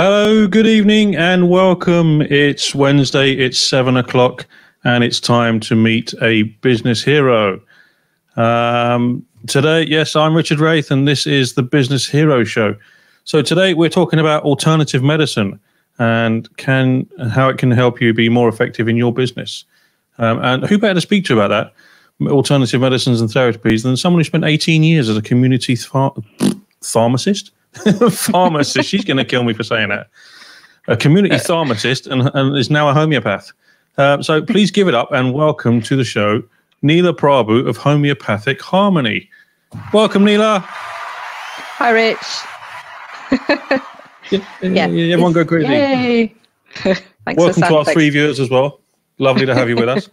Hello, good evening, and welcome. It's Wednesday, it's seven o'clock, and it's time to meet a business hero. Um, today, yes, I'm Richard Wraith, and this is the Business Hero Show. So today we're talking about alternative medicine and can how it can help you be more effective in your business. Um, and who better to speak to about that, alternative medicines and therapies, than someone who spent 18 years as a community ph- pharmacist? pharmacist. She's going to kill me for saying that. A community pharmacist and, and is now a homeopath. Uh, so please give it up and welcome to the show, Neela Prabhu of Homeopathic Harmony. Welcome, Neela. Hi, Rich. yeah, yeah. everyone go crazy. Yay. welcome to our three viewers as well. Lovely to have you with us.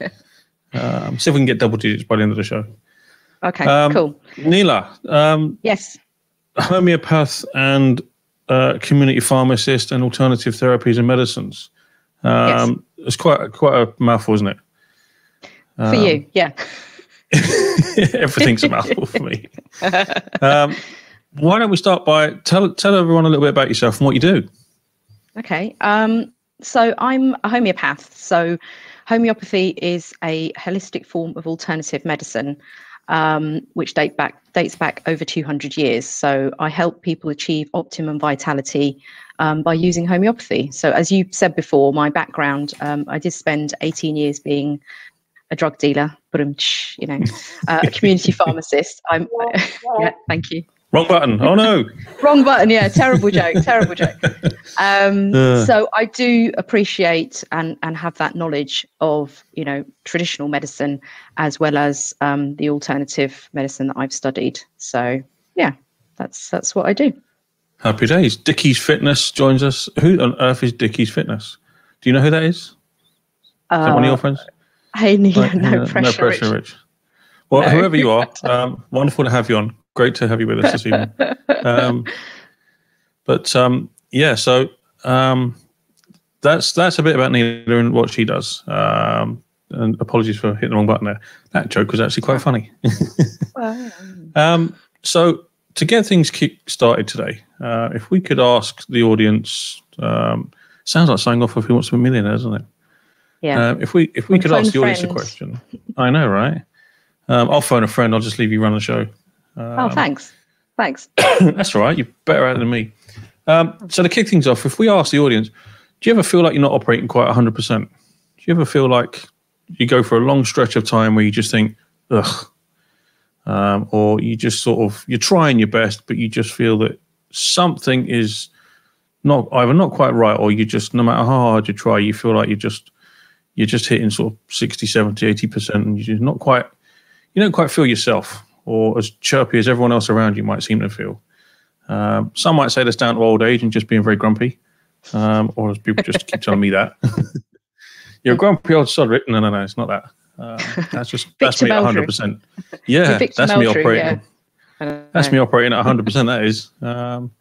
Um, see if we can get double digits by the end of the show. Okay, um, cool. Neela. Um, yes homeopath and uh, community pharmacist and alternative therapies and medicines. Um, yes. It's quite quite a mouthful, isn't it? Um, for you, yeah. everything's a mouthful for me. Um, why don't we start by tell tell everyone a little bit about yourself and what you do? Okay. Um, so I'm a homeopath. So homeopathy is a holistic form of alternative medicine um, which date back dates back over 200 years. So I help people achieve optimum vitality um, by using homeopathy. So as you said before, my background, um, I did spend 18 years being a drug dealer, but you know, uh, a community pharmacist. I'm, yeah, thank you. Wrong button. Oh no. Wrong button. Yeah, terrible joke. terrible joke. Um, uh. So I do appreciate and and have that knowledge of you know traditional medicine as well as um, the alternative medicine that I've studied. So yeah, that's that's what I do. Happy days. Dickie's Fitness joins us. Who on earth is Dickie's Fitness? Do you know who that is? Is uh, that one of your friends? Hey, Neil, right, no, pressure, no pressure, Rich. Rich. Well, no. whoever you are, um, wonderful to have you on great to have you with us this evening. Um, but um, yeah, so um, that's that's a bit about Neela and what she does. Um, and apologies for hitting the wrong button there. That joke was actually quite funny. Um, so to get things kick started today, uh, if we could ask the audience, um, sounds like signing off of Who Wants to Be a Millionaire, doesn't it? Yeah. Uh, if we if we could ask the audience a question, I know, right? I'll phone a friend. I'll just leave you run the show. Um, oh, thanks. Thanks. that's all right. You're better at it than me. Um, so to kick things off, if we ask the audience, do you ever feel like you're not operating quite 100%? Do you ever feel like you go for a long stretch of time where you just think, ugh, um, or you just sort of you're trying your best, but you just feel that something is not either not quite right, or you just no matter how hard you try, you feel like you're just you're just hitting sort of 60, 70, 80 percent, and you're just not quite you don't quite feel yourself or as chirpy as everyone else around you might seem to feel. Um, some might say that's down to old age and just being very grumpy, um, or as people just keep telling me that. You're a grumpy old sod. No, no, no, it's not that. Uh, that's just that's me 100. percent Yeah, that's me operating. Yeah. That's me operating at 100. percent That is. Um,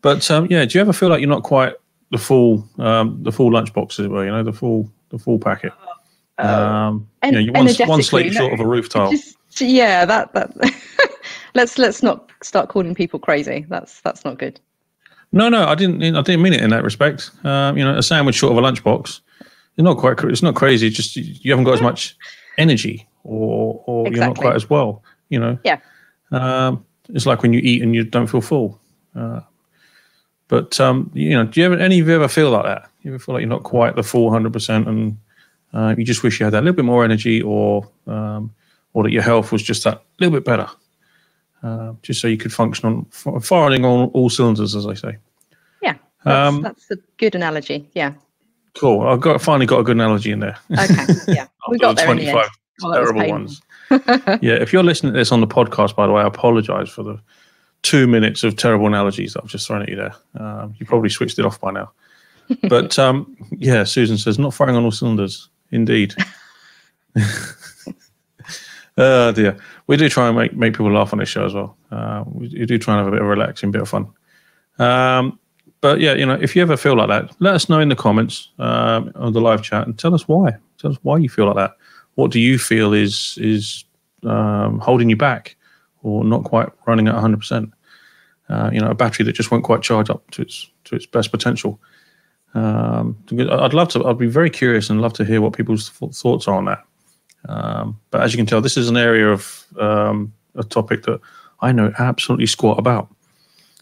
but um, yeah, do you ever feel like you're not quite the full um, the full lunchbox, as it were? You know, the full the full packet. Um, you know, you're one, one slate no, short of a roof tile. Just, yeah, that that let's let's not start calling people crazy. That's that's not good. No, no, I didn't. I didn't mean it in that respect. Um, you know, a sandwich short of a lunchbox. It's not quite. It's not crazy. Just you haven't got as much energy, or or exactly. you're not quite as well. You know. Yeah. Um, it's like when you eat and you don't feel full. Uh, but um, you know, do you ever any of you ever feel like that? You ever feel like you're not quite the full hundred percent, and uh, you just wish you had that little bit more energy, or um, or that your health was just that little bit better, uh, just so you could function on firing on all cylinders, as I say. Yeah, that's, um, that's a good analogy. Yeah. Cool. I've got finally got a good analogy in there. Okay. Yeah, we got there 25 in the end. Terrible ones. yeah, if you're listening to this on the podcast, by the way, I apologise for the two minutes of terrible analogies that I've just thrown at you there. Um, you probably switched it off by now. But um, yeah, Susan says not firing on all cylinders. Indeed. Oh dear. We do try and make, make people laugh on this show as well. Uh, we, we, do try and have a bit of relaxing, bit of fun. Um, but yeah, you know, if you ever feel like that, let us know in the comments um, on the live chat and tell us why. Tell us why you feel like that. What do you feel is is um, holding you back or not quite running at 100%? uh, you know, a battery that just won't quite charge up to its to its best potential. Um, I'd love to. I'd be very curious and love to hear what people's thoughts are on that. Um, but as you can tell, this is an area of um, a topic that I know absolutely squat about.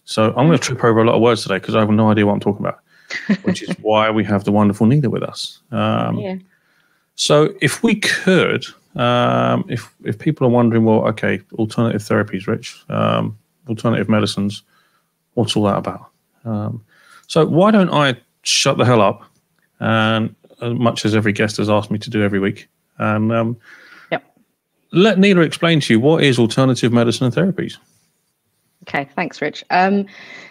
So I'm going to trip over a lot of words today because I have no idea what I'm talking about, which is why we have the wonderful Neela with us. Um, yeah. So if we could, um, if if people are wondering, well, okay, alternative therapies, Rich, um, alternative medicines, what's all that about? Um, so why don't I shut the hell up, and as much as every guest has asked me to do every week, and um, yep. let Neela explain to you what is alternative medicine and therapies. Okay, thanks, Rich. Um,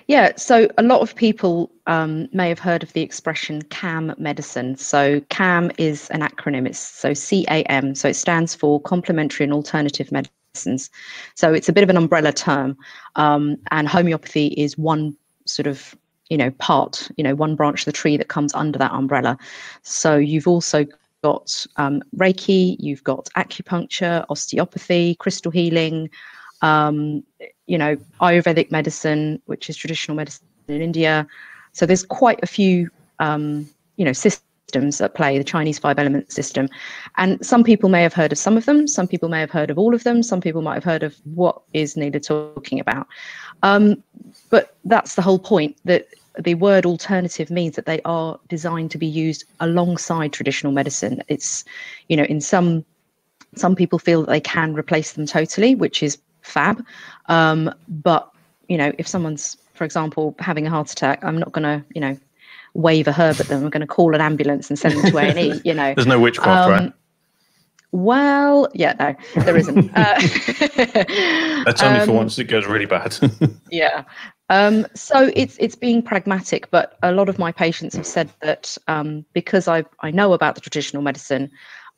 yeah, so a lot of people um, may have heard of the expression CAM medicine. So CAM is an acronym. It's so CAM. So it stands for Complementary and Alternative Medicines. So it's a bit of an umbrella term, um, and homeopathy is one sort of you know part, you know, one branch of the tree that comes under that umbrella. So you've also got um, Reiki, you've got acupuncture, osteopathy, crystal healing um, you know, Ayurvedic medicine, which is traditional medicine in India. So there's quite a few, um, you know, systems at play, the Chinese five element system. And some people may have heard of some of them. Some people may have heard of all of them. Some people might have heard of what is Neela talking about. Um, but that's the whole point that the word alternative means that they are designed to be used alongside traditional medicine. It's, you know, in some some people feel that they can replace them totally, which is fab. Um, but you know, if someone's, for example, having a heart attack, I'm not going to, you know, wave a herb at them. I'm going to call an ambulance and send them to A and E. You know, there's no witchcraft, um, right? Well, yeah, no, there isn't. Uh, That's only um, for once it goes really bad. yeah. Um, so it's it's being pragmatic, but a lot of my patients have said that um, because I I know about the traditional medicine,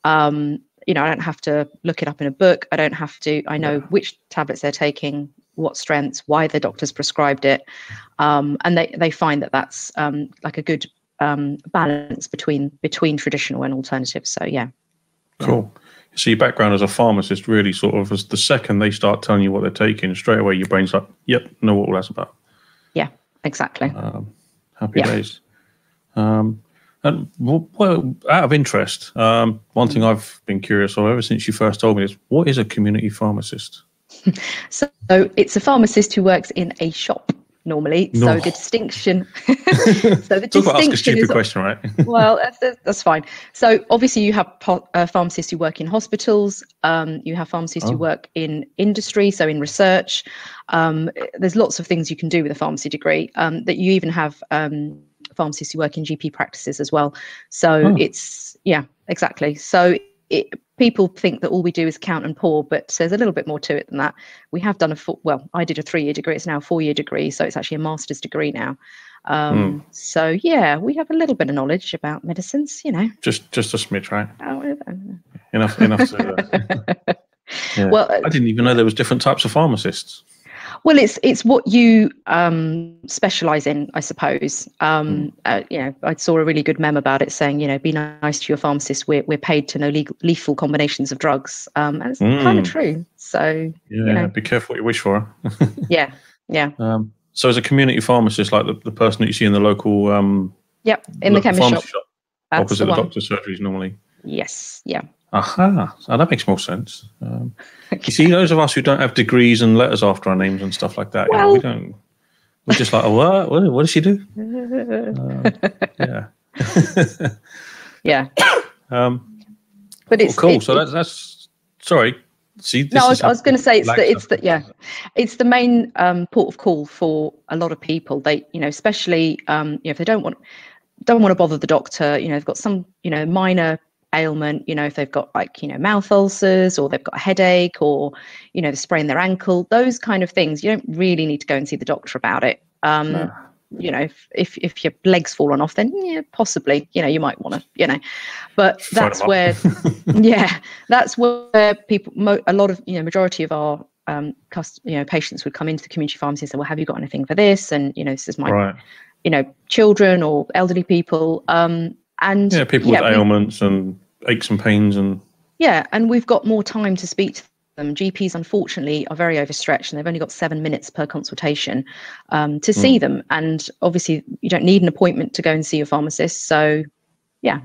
um, you know, I don't have to look it up in a book. I don't have to, I know which tablets they're taking, what strengths, why the doctor's prescribed it. Um, and they, they find that that's um, like a good um, balance between between traditional and alternative. So, yeah. Cool. So your background as a pharmacist really sort of as the second they start telling you what they're taking, straight away your brain's like, yep, know what all that's about. Exactly. Um, happy yeah. days. Um, and well, out of interest, um, one thing I've been curious of ever since you first told me is what is a community pharmacist? so it's a pharmacist who works in a shop normally. No. So the distinction. so the Talk distinction ask a stupid is, question, right? well, that's, that's, fine. So obviously, you have uh, pharmacists who work in hospitals. Um, you have pharmacists oh. who work in industry, so in research. Um, there's lots of things you can do with a pharmacy degree. Um, that you even have um, pharmacists who work in GP practices as well. So oh. it's yeah, exactly. So it, people think that all we do is count and pour, but there's a little bit more to it than that. We have done a four, well, I did a three-year degree. It's now a four-year degree, so it's actually a master's degree now. Um, mm. So yeah, we have a little bit of knowledge about medicines, you know. Just just a smidge, right? Oh, enough, enough. To, uh, yeah. Well, I didn't even know there was different types of pharmacists. Well, it's it's what you um, specialize in, I suppose. Um, mm. uh, you know, I saw a really good mem about it saying, you know, be nice to your pharmacist. We're we're paid to know legal, lethal combinations of drugs, um, and it's mm. kind of true. So yeah, you know. be careful what you wish for. yeah, yeah. Um, so, as a community pharmacist, like the, the person that you see in the local, um, yep, in the chemist shop, shop opposite the, the doctor's surgeries normally. Yes, yeah. Aha, oh, that makes more sense. Um, you see, those of us who don't have degrees and letters after our names and stuff like that, well, you know, we don't. We're just like, oh, what? What, what does she do? Uh, yeah. yeah. Um, but it's cool. It, so that's that's sorry. See, no, I was, was going to say it's the, it's the yeah, it's the main um, port of call for a lot of people. They, you know, especially um, you know, if they don't want don't want to bother the doctor, you know, they've got some you know minor ailment, you know, if they've got like, you know, mouth ulcers or they've got a headache or, you know, they sprain their ankle, those kind of things, you don't really need to go and see the doctor about it. Um, no. You know, if, if, if your leg's fallen off, then yeah, possibly, you know, you might want to, you know, but that's where, yeah, that's where people, mo- a lot of, you know, majority of our um, cust- you know, patients would come into the community pharmacy and say, well, have you got anything for this? And, you know, this is my, right. you know, children or elderly people. Um, and yeah, people yeah, with ailments and aches and pains and yeah and we've got more time to speak to them. GPs, unfortunately, are very overstretched and they've only got seven minutes per consultation um, to see mm. them. And obviously, you don't need an appointment to go and see your pharmacist. So, yeah.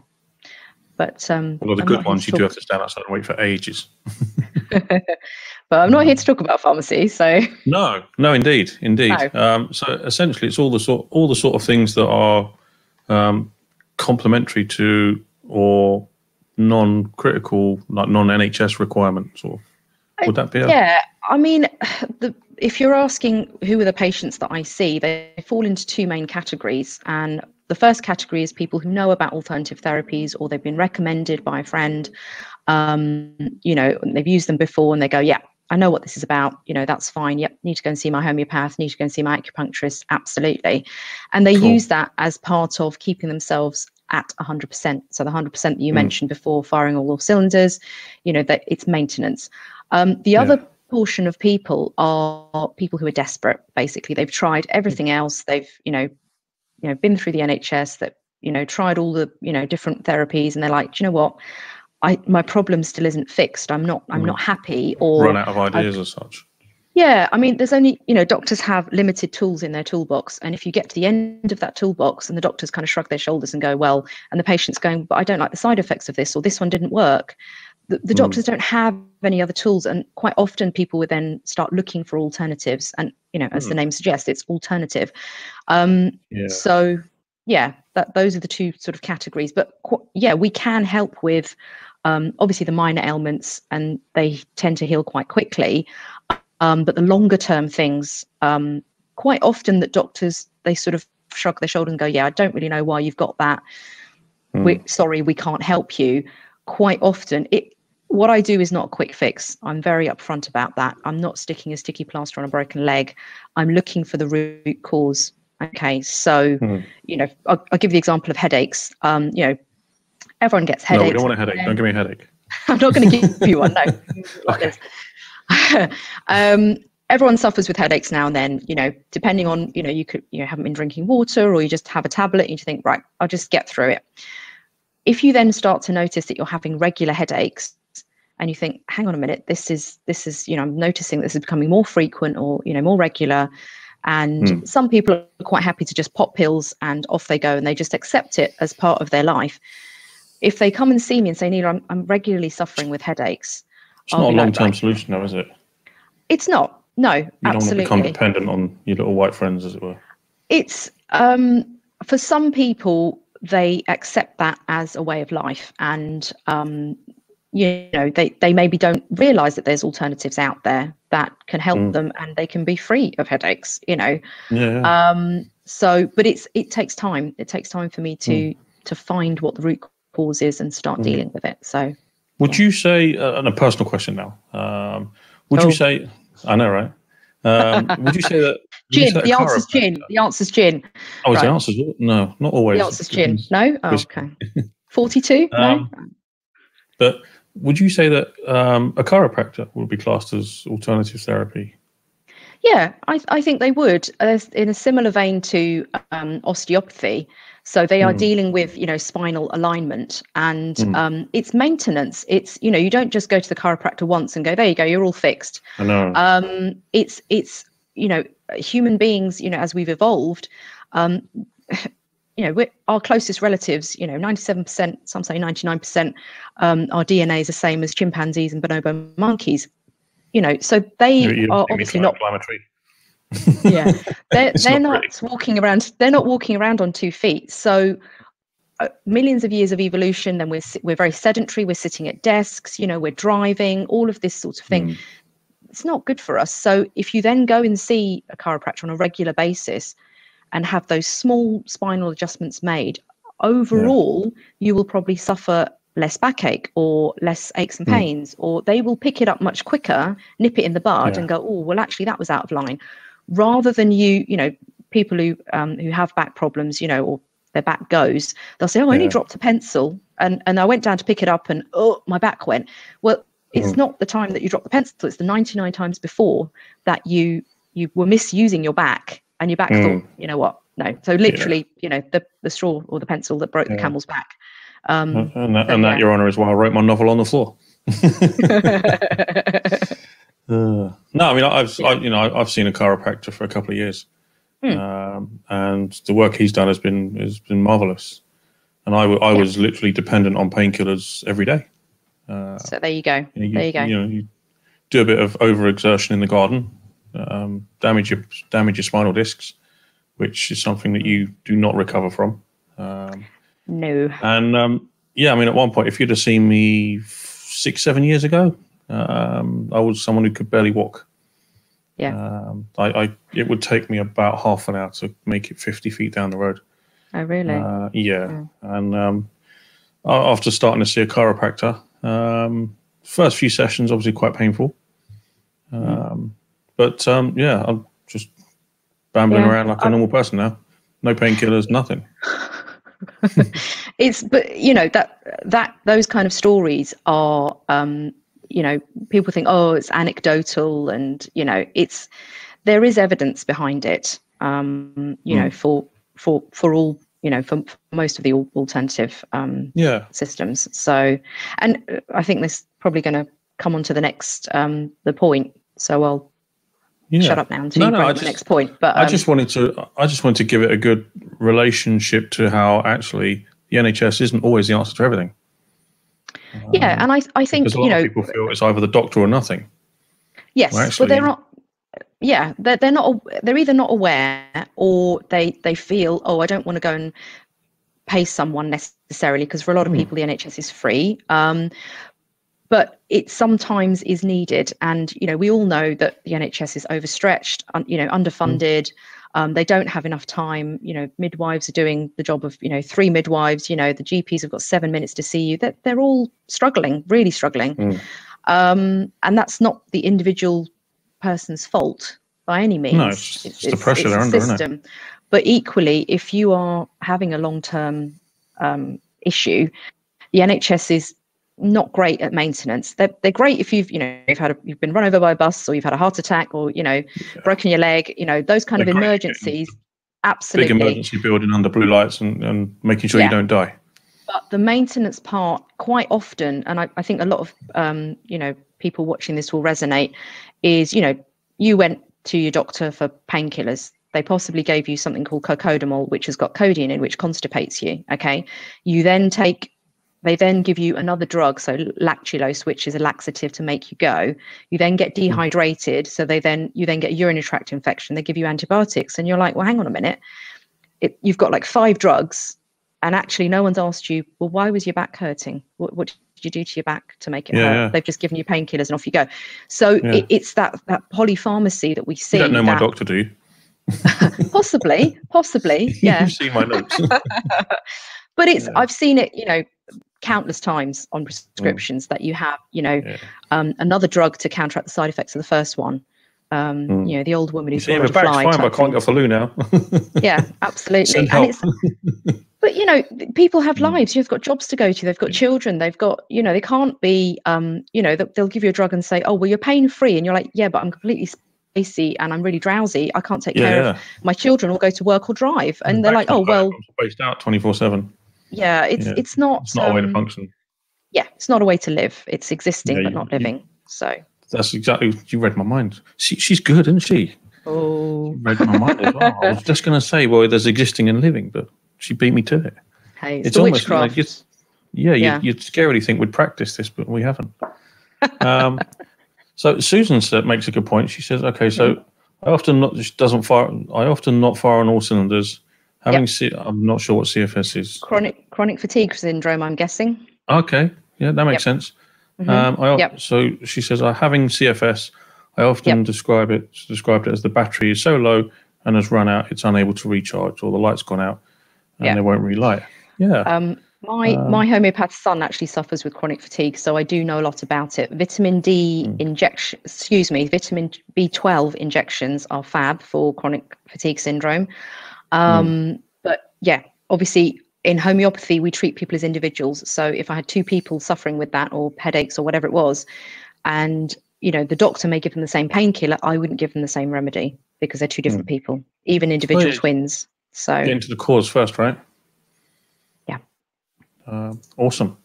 But um, well, the good ones, you do have to stand outside and wait for ages. but I'm not here to talk about pharmacy, so no, no, indeed, indeed. No. Um, so essentially, it's all the sort, all the sort of things that are um, complementary to or non-critical, like non-NHS requirements, or would that be? A- yeah, I mean, the, if you're asking who are the patients that I see, they fall into two main categories, and the first category is people who know about alternative therapies or they've been recommended by a friend. Um, you know, they've used them before and they go, yeah, I know what this is about. You know, that's fine. Yep, need to go and see my homeopath, need to go and see my acupuncturist. Absolutely. And they cool. use that as part of keeping themselves at 100%. So the 100% that you mm. mentioned before, firing all the cylinders, you know, that it's maintenance. Um, the yeah. other portion of people are people who are desperate. Basically, they've tried everything else. They've, you know, you know, been through the NHS. That you know, tried all the you know different therapies, and they're like, Do you know what? I my problem still isn't fixed. I'm not. I'm mm. not happy. Or run out of ideas I've, or such. Yeah, I mean, there's only, you know, doctors have limited tools in their toolbox. And if you get to the end of that toolbox and the doctors kind of shrug their shoulders and go, well, and the patient's going, but I don't like the side effects of this, or this one didn't work, the, the mm. doctors don't have any other tools. And quite often people would then start looking for alternatives. And, you know, as mm. the name suggests, it's alternative. Um, yeah. So, yeah, that those are the two sort of categories. But qu- yeah, we can help with um, obviously the minor ailments, and they tend to heal quite quickly. Um, but the longer term things, um, quite often that doctors they sort of shrug their shoulder and go, "Yeah, I don't really know why you've got that. Mm. We, sorry, we can't help you." Quite often, it what I do is not a quick fix. I'm very upfront about that. I'm not sticking a sticky plaster on a broken leg. I'm looking for the root cause. Okay, so mm. you know, I'll, I'll, give you the example of headaches. Um, you know, everyone gets headaches. No, we don't want a headache. Don't give me a headache. I'm not going to give you one. No, this. um, everyone suffers with headaches now and then you know depending on you know you could you know haven't been drinking water or you just have a tablet and you think right i'll just get through it if you then start to notice that you're having regular headaches and you think hang on a minute this is this is you know i'm noticing this is becoming more frequent or you know more regular and mm. some people are quite happy to just pop pills and off they go and they just accept it as part of their life if they come and see me and say neela i'm, I'm regularly suffering with headaches it's not a long term solution, though, is it? It's not. No, you absolutely. don't become dependent on your little white friends, as it were. It's um, for some people they accept that as a way of life, and um, you know they they maybe don't realize that there's alternatives out there that can help mm. them, and they can be free of headaches. You know. Yeah. Um. So, but it's it takes time. It takes time for me to mm. to find what the root cause is and start mm. dealing with it. So. Would you say, uh, and a personal question now, um, would oh. you say, I know, right? Um, would you say that? Gin. The answer's gin. The answer's gin. Oh, right. the answer's no, not always. The answer's gin. No? Oh, okay. 42? Um, no? But would you say that um, a chiropractor would be classed as alternative therapy? Yeah, I, I think they would. Uh, in a similar vein to um, osteopathy, so they are mm. dealing with, you know, spinal alignment and mm. um, it's maintenance. It's, you know, you don't just go to the chiropractor once and go, there you go, you're all fixed. I know. Um, it's, it's, you know, human beings, you know, as we've evolved, um, you know, we're, our closest relatives, you know, 97%, some say 99%, um, our DNA is the same as chimpanzees and bonobo monkeys. You know, so they you're, you're are obviously not yeah they're, they're not, not walking around they're not walking around on two feet so uh, millions of years of evolution then we're we're very sedentary we're sitting at desks you know we're driving all of this sort of thing mm. it's not good for us so if you then go and see a chiropractor on a regular basis and have those small spinal adjustments made overall yeah. you will probably suffer less backache or less aches and hmm. pains mm. or they will pick it up much quicker nip it in the bud yeah. and go oh well actually that was out of line rather than you, you know, people who um, who have back problems, you know, or their back goes, they'll say, "Oh, I only dropped a pencil, and and I went down to pick it up, and oh, my back went." Well, it's mm. not the time that you drop the pencil; it's the ninety-nine times before that you you were misusing your back, and your back mm. thought, "You know what? No." So literally, yeah. you know, the the straw or the pencil that broke yeah. the camel's back. Um, and that, and that yeah. Your Honour, is why I wrote my novel on the floor. Uh, no, I mean I've I, you know I've seen a chiropractor for a couple of years, Hmm. um, and the work he's done has been has been marvelous. And I, w- I Yeah. was literally dependent on painkillers every day. so there you go. You, know, There you go. You know, you do a bit of overexertion in the garden, um, damage your damage your spinal discs, which is something that you do not recover from. Um, No. and um, yeah, I mean, at one point, if you'd have seen me six, seven years ago, um, I was someone who could barely walk. Yeah. Um, I, I it would take me about half an hour to make it fifty feet down the road. Oh, really? Uh, yeah, Mm. and um, after starting to see a chiropractor, um, first few sessions obviously quite painful, Mm. um, but um, yeah, I'm just bambling Yeah, around like a um, normal person now. No painkillers, nothing. it's but you know that that those kind of stories are um you know people think oh it's anecdotal and you know it's there is evidence behind it um you know for for for all you know for, for most of the alternative um Yeah, systems so and uh, i think this is probably going to come on to the next um the point so i'll yeah. shut up now until No, you no, bring I just- next point but I um, just wanted to. I just wanted to give it a good relationship to how actually the NHS isn't always the answer to everything. Yeah and i i think because a lot you know people feel it's either the doctor or nothing. Yes, Well, but they're not. Yeah, they're they're not. They're either not aware or they they feel, oh, I don't want to go and pay someone necessarily because for a lot of Hmm. people the NHS is free. Um, but it sometimes is needed, and you know we all know that the NHS is overstretched, un, you know, underfunded. Um, they don't have enough time. You know, midwives are doing the job of you know three midwives. You know, the GPs have got seven minutes to see you. That they're, they're all struggling, really struggling Mm. um, and that's not the individual person's fault by any means. No, it's- it's the pressure it's they're under, isn't it? system. But equally, if you are having a long-term um, issue, the NHS is not great at maintenance. They're, they're great if you've you know you've had a, you've been run over by a bus or you've had a heart attack or you know broken your leg. You know those kind They're of great Absolutely. Big emergency building under blue lights and, and making sure Yeah. you don't die. but the maintenance part quite often and I, I think a lot of um, you know people watching this will resonate is you know you went to your doctor for painkillers they possibly gave you something called co-codamol which has got codeine in which constipates you okay you then take they then give you another drug so lactulose which is a laxative to make you go you then get hmm. dehydrated so they then you then get a urinary tract infection they give you antibiotics and you're like well hang on a minute it, you've got like five drugs and actually no one's asked you well why was your back hurting what, what did you do to your back to make it Yeah, hurt yeah. they've just given you painkillers and off you go so Yeah. it, it's that that polypharmacy that we see You don't know my doctor, do you? possibly possibly yeah You've seen my notes. but it's Yeah. i've seen it you know countless times on prescriptions that you have you know Yeah. um, another drug to counteract the side effects of the first one um, Mm. you know the old woman who's my already back's fine, but I can't get off the loo now. yeah absolutely and it's but you know people have Mm. lives you've got jobs to go to they've got Yeah. children they've got you know they can't be um you know they'll, give you a drug and say oh well you're pain free and you're like yeah but i'm completely spacey and i'm really drowsy i can't take yeah, care yeah. of my children or go to work or drive and they're like oh well I'm spaced out 24 7. Yeah it's Yeah. it's not It's not a way to um, function. yeah it's not a way to live it's existing Yeah, but you- not you- living so That's exactly, you read my mind. She, she's good, isn't she? oh Read my mind as well. I was just going to say, well, there's existing and living, but she beat me to it. hey it's, It's the almost like witchcraft it's- Yeah, Yeah. You'd, you'd scarily think we'd practice this, but we haven't. Um, so Susan said, makes a good point. She says, okay, so. I often not she doesn't fire. I often not fire on all cylinders. Having C, I'm not sure what CFS is. chronic chronic fatigue syndrome i'm guessing Okay, yeah, that makes sense. Mhm. Um, I, Yep. So she says, uh, having CFS, I often describe it described it as the battery is so low and has run out, it's unable to recharge, or the light's gone out and they won't relight. Yeah, Um, my Um, my homeopath son actually suffers with chronic fatigue, so I do know a lot about it. Vitamin D Mm. injection, excuse me, vitamin B12 injections are fab for chronic fatigue syndrome. Um, Mm. But yeah, obviously in homeopathy we treat people as individuals. So if I had two people suffering with that or headaches or whatever it was, and you know the doctor may give them the same painkiller, I wouldn't give them the same remedy because they're two different people, even individual yeah. twins. So get into the cause first, right? Yeah. Uh, awesome.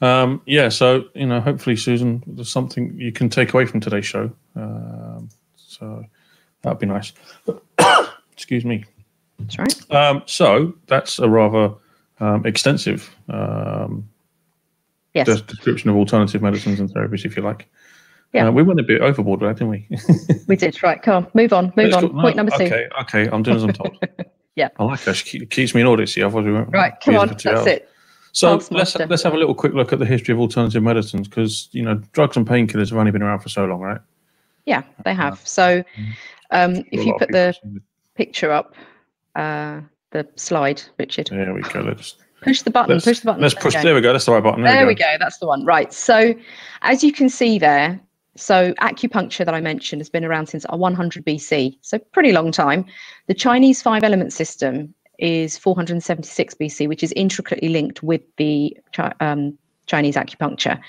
Um, yeah, so you know, hopefully, Susan, there's something you can take away from today's show. Um, so that'd be nice. Excuse me. That's right. Um, so that's a rather um, extensive um, Yes. des- description of alternative medicines and therapies, if you like. Yeah. Uh, we went a bit overboard with that, didn't we? We did. Right. Come on. Move on. Move Let's on. go- no, Point number two. Okay, okay, I'm doing as I'm told. Yeah. I like her. She keeps me in audit. See, otherwise we won't. Right. Come on. That's hours. it. So Pulse let's master. let's have a little quick look at the history of alternative medicines because you know drugs and painkillers have only been around for so long, right? Yeah, they have. So um, if you put the picture up, uh, the slide, Richard, There we go. Let's push the button. Push the button. let's There push. go. There we go. That's the right button. There we go. That's the one. Right. So, as you can see there, so acupuncture that I mentioned has been around since 100 BC, so pretty long time. The Chinese five element system is 476 BC, which is intricately linked with the um, Chinese acupuncture.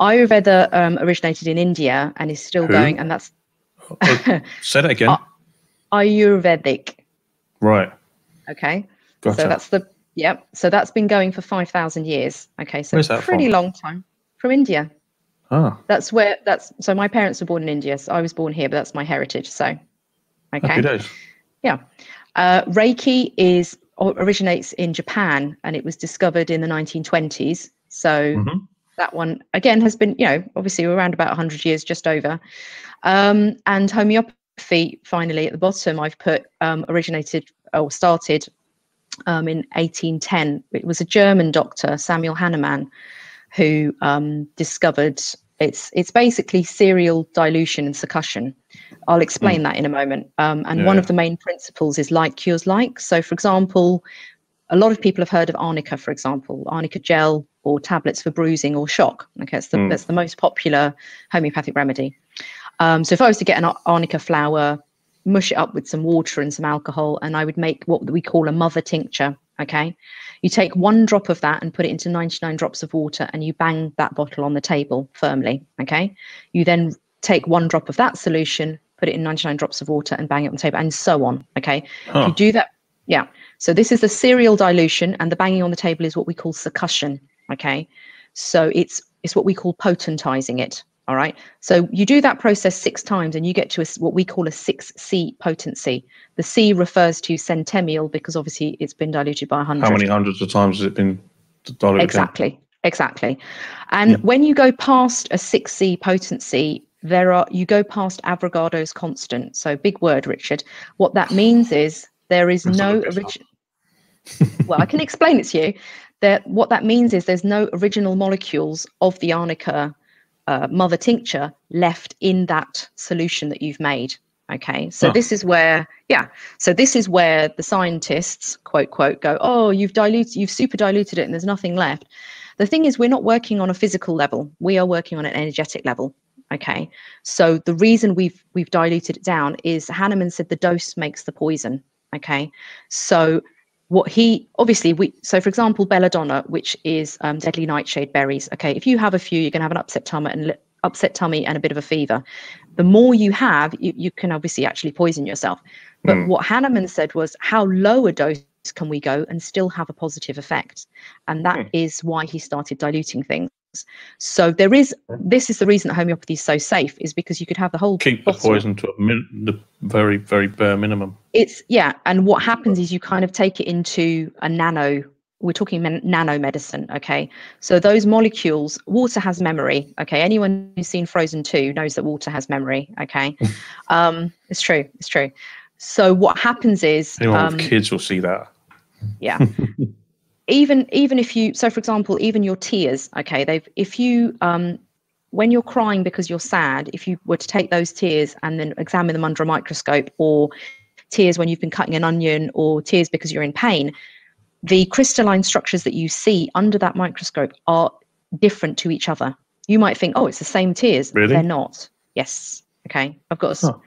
Ayurveda um, originated in India and is still Who? going, and that's Oh, say that again. Uh, Ayurvedic. Right. Okay. Gotcha. So that's the yep. So that's been going for 5,000 years. Okay. So pretty from? long time from India. ah, That's where that's so my parents were born in India. So I was born here, but that's my heritage. So okay. Yeah. Uh, Reiki is originates in Japan and it was discovered in the 1920s. So Mhm. that one again has been, you know, obviously around about 100 years, just over. Um, and homeopathy, finally, at the bottom, I've put um, originated or started um, in 1810. It was a German doctor, Samuel Hahnemann, who um, discovered it's it's basically serial dilution and succussion. I'll explain that in a moment. Um, and one Yeah. of the main principles is like cures like. So, for example, a lot of people have heard of arnica, for example, arnica gel or tablets for bruising or shock. Okay, that's the, Mm. that's the most popular homeopathic remedy. Um, so, if I was to get an arnica flower, mush it up with some water and some alcohol, and I would make what we call a mother tincture. Okay, you take one drop of that and put it into 99 drops of water, and you bang that bottle on the table firmly. Okay, you then take one drop of that solution, put it in 99 drops of water, and bang it on the table, and so on. Okay, if Huh. you do that, yeah. So this is the serial dilution, and the banging on the table is what we call succussion. Okay, so it's it's what we call potentizing it. All right. So you do that process six times, and you get to a what we call a six C potency. The C refers to centennial because obviously it's been diluted by 100. How many hundreds of times has it been diluted? Exactly. Exactly. And Hmm. when you go past a 6C potency, there are you go past Avogadro's constant. So big word, Richard. What that means is there is That's no not a bit original well, I can explain it to you. That what that means is there's no original molecules of the arnica uh, mother tincture left in that solution that you've made. Okay, so Huh. this is where, yeah, so this is where the scientists, quote, quote, go, oh, you've diluted, you've super diluted it and there's nothing left. The thing is, we're not working on a physical level, we are working on an energetic level. Okay, so the reason we've we've diluted it down is Hahnemann said the dose makes the poison. Okay, so what he obviously we so for example belladonna which is um, deadly nightshade berries. Okay if you have a few you're going to have an upset tummy and upset tummy and a bit of a fever. The more you have you, you can obviously actually poison yourself. But Mm. what Hahnemann said was how low a dose can we go and still have a positive effect? And that is Hmm. why he started diluting things so there is this is the reason that homeopathy is so safe is because you could have the whole Keep the poison to a min- the very, very bare minimum. it's yeah and what happens is you kind of take it into a nano we're talking men- nano medicine okay? So those molecules water has memory okay? Anyone who's seen frozen 2 knows that water has memory okay? Um it's true it's true. So what happens is Anyone um, with kids will see that. yeah even even if you so for example even your tears okay they've if you um when you're crying because you're sad if you were to take those tears and then examine them under a microscope or tears when you've been cutting an onion or tears because you're in pain the crystalline structures that you see under that microscope are different to each other you might think oh it's the same tears Really? they're not yes okay i've got a Huh.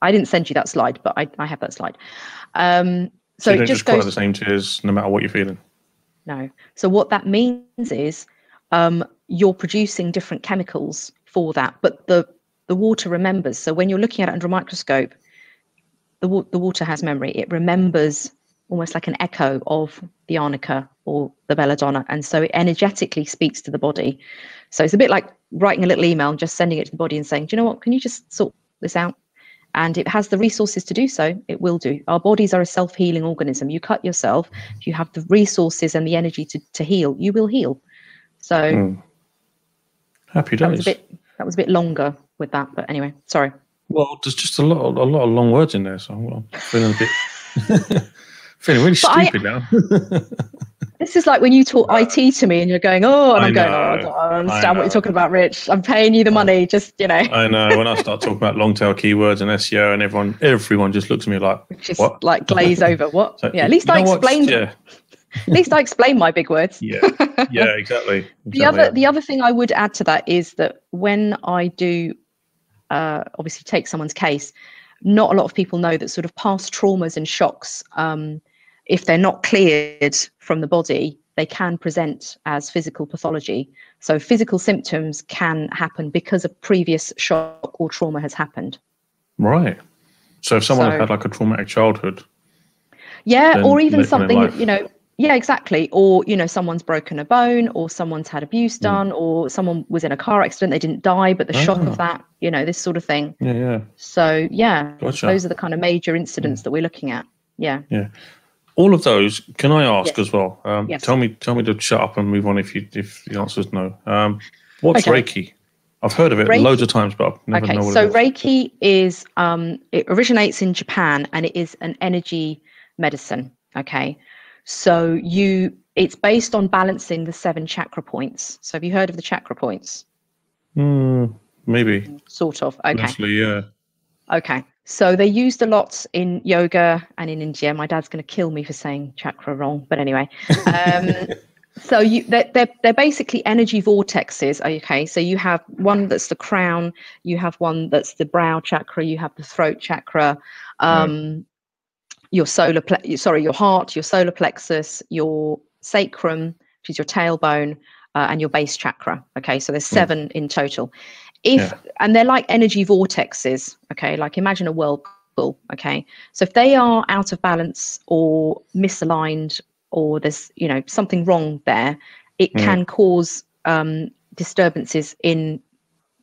I didn't send you that slide but i, I have that slide um So, so you it don't just just the same tears no matter what you're feeling. No. So what that means is um, you're producing different chemicals for that, but the the water remembers. So when you're looking at it under a microscope, the the water has memory. It remembers almost like an echo of the arnica or the belladonna. And so it energetically speaks to the body. So it's a bit like writing a little email and just sending it to the body and saying, Do you know what? Can you just sort this out? And it has the resources to do so, it will do. Our bodies are a self healing organism. You cut yourself, if you have the resources and the energy to, to heal, you will heal. So mm. happy days. That was, a bit, that was a bit longer with that, but anyway, sorry. Well, there's just a lot, a lot of long words in there, so I'm feeling a bit, feeling really but stupid I, now. this is like when you talk IT to me and you're going, oh, and I am going, oh, I don't understand what you're talking about, Rich. I'm paying you the money, just you know. I know. When I start talking about long tail keywords and SEO, and everyone, everyone just looks at me like, just what? like glaze over. What? So, yeah. At least I explained. Yeah. at least I explain my big words. yeah, yeah, exactly. exactly the other, yeah. the other thing I would add to that is that when I do uh, obviously take someone's case, not a lot of people know that sort of past traumas and shocks, um, if they're not cleared from the body, they can present as physical pathology. So physical symptoms can happen because a previous shock or trauma has happened. Right. So if someone so, had like a traumatic childhood. Yeah, or even something, you know, yeah, exactly. Or, you know, someone's broken a bone or someone's had abuse hmm. done mm. or someone was in a car accident, they didn't die, but the shock of ah. that, you know, this sort of thing. Yeah, yeah. So, yeah, gotcha. those are the kind of major incidents mm. that we're looking at. Yeah. Yeah. All of those, can I ask yes. as well? Um, yes. Tell me, tell me to shut up and move on if you if the answer is no. Um, what's okay. Reiki? I've heard of it Reiki. loads of times, but I've never okay. know what so Reiki is um, it originates in Japan and it is an energy medicine. Okay, so you it's based on balancing the seven chakra points. So have you heard of the chakra points? Mm, maybe. Sort of. Okay. Actually, yeah. Okay. So they used a lot in yoga and in India. My dad's going to kill me for saying chakra wrong, but anyway. Um, so you they're, they're, they're basically energy vortexes. Okay. So you have one that's the crown, you have one that's the brow chakra, you have the throat chakra. Um, right your solar ple- sorry your heart your solar plexus your sacrum which is your tailbone uh, and your base chakra okay so there's hmm. seven in total if yeah. and they're like energy vortexes okay like imagine a whirlpool okay so if they are out of balance or misaligned or there's you know something wrong there it mm. can cause um, disturbances in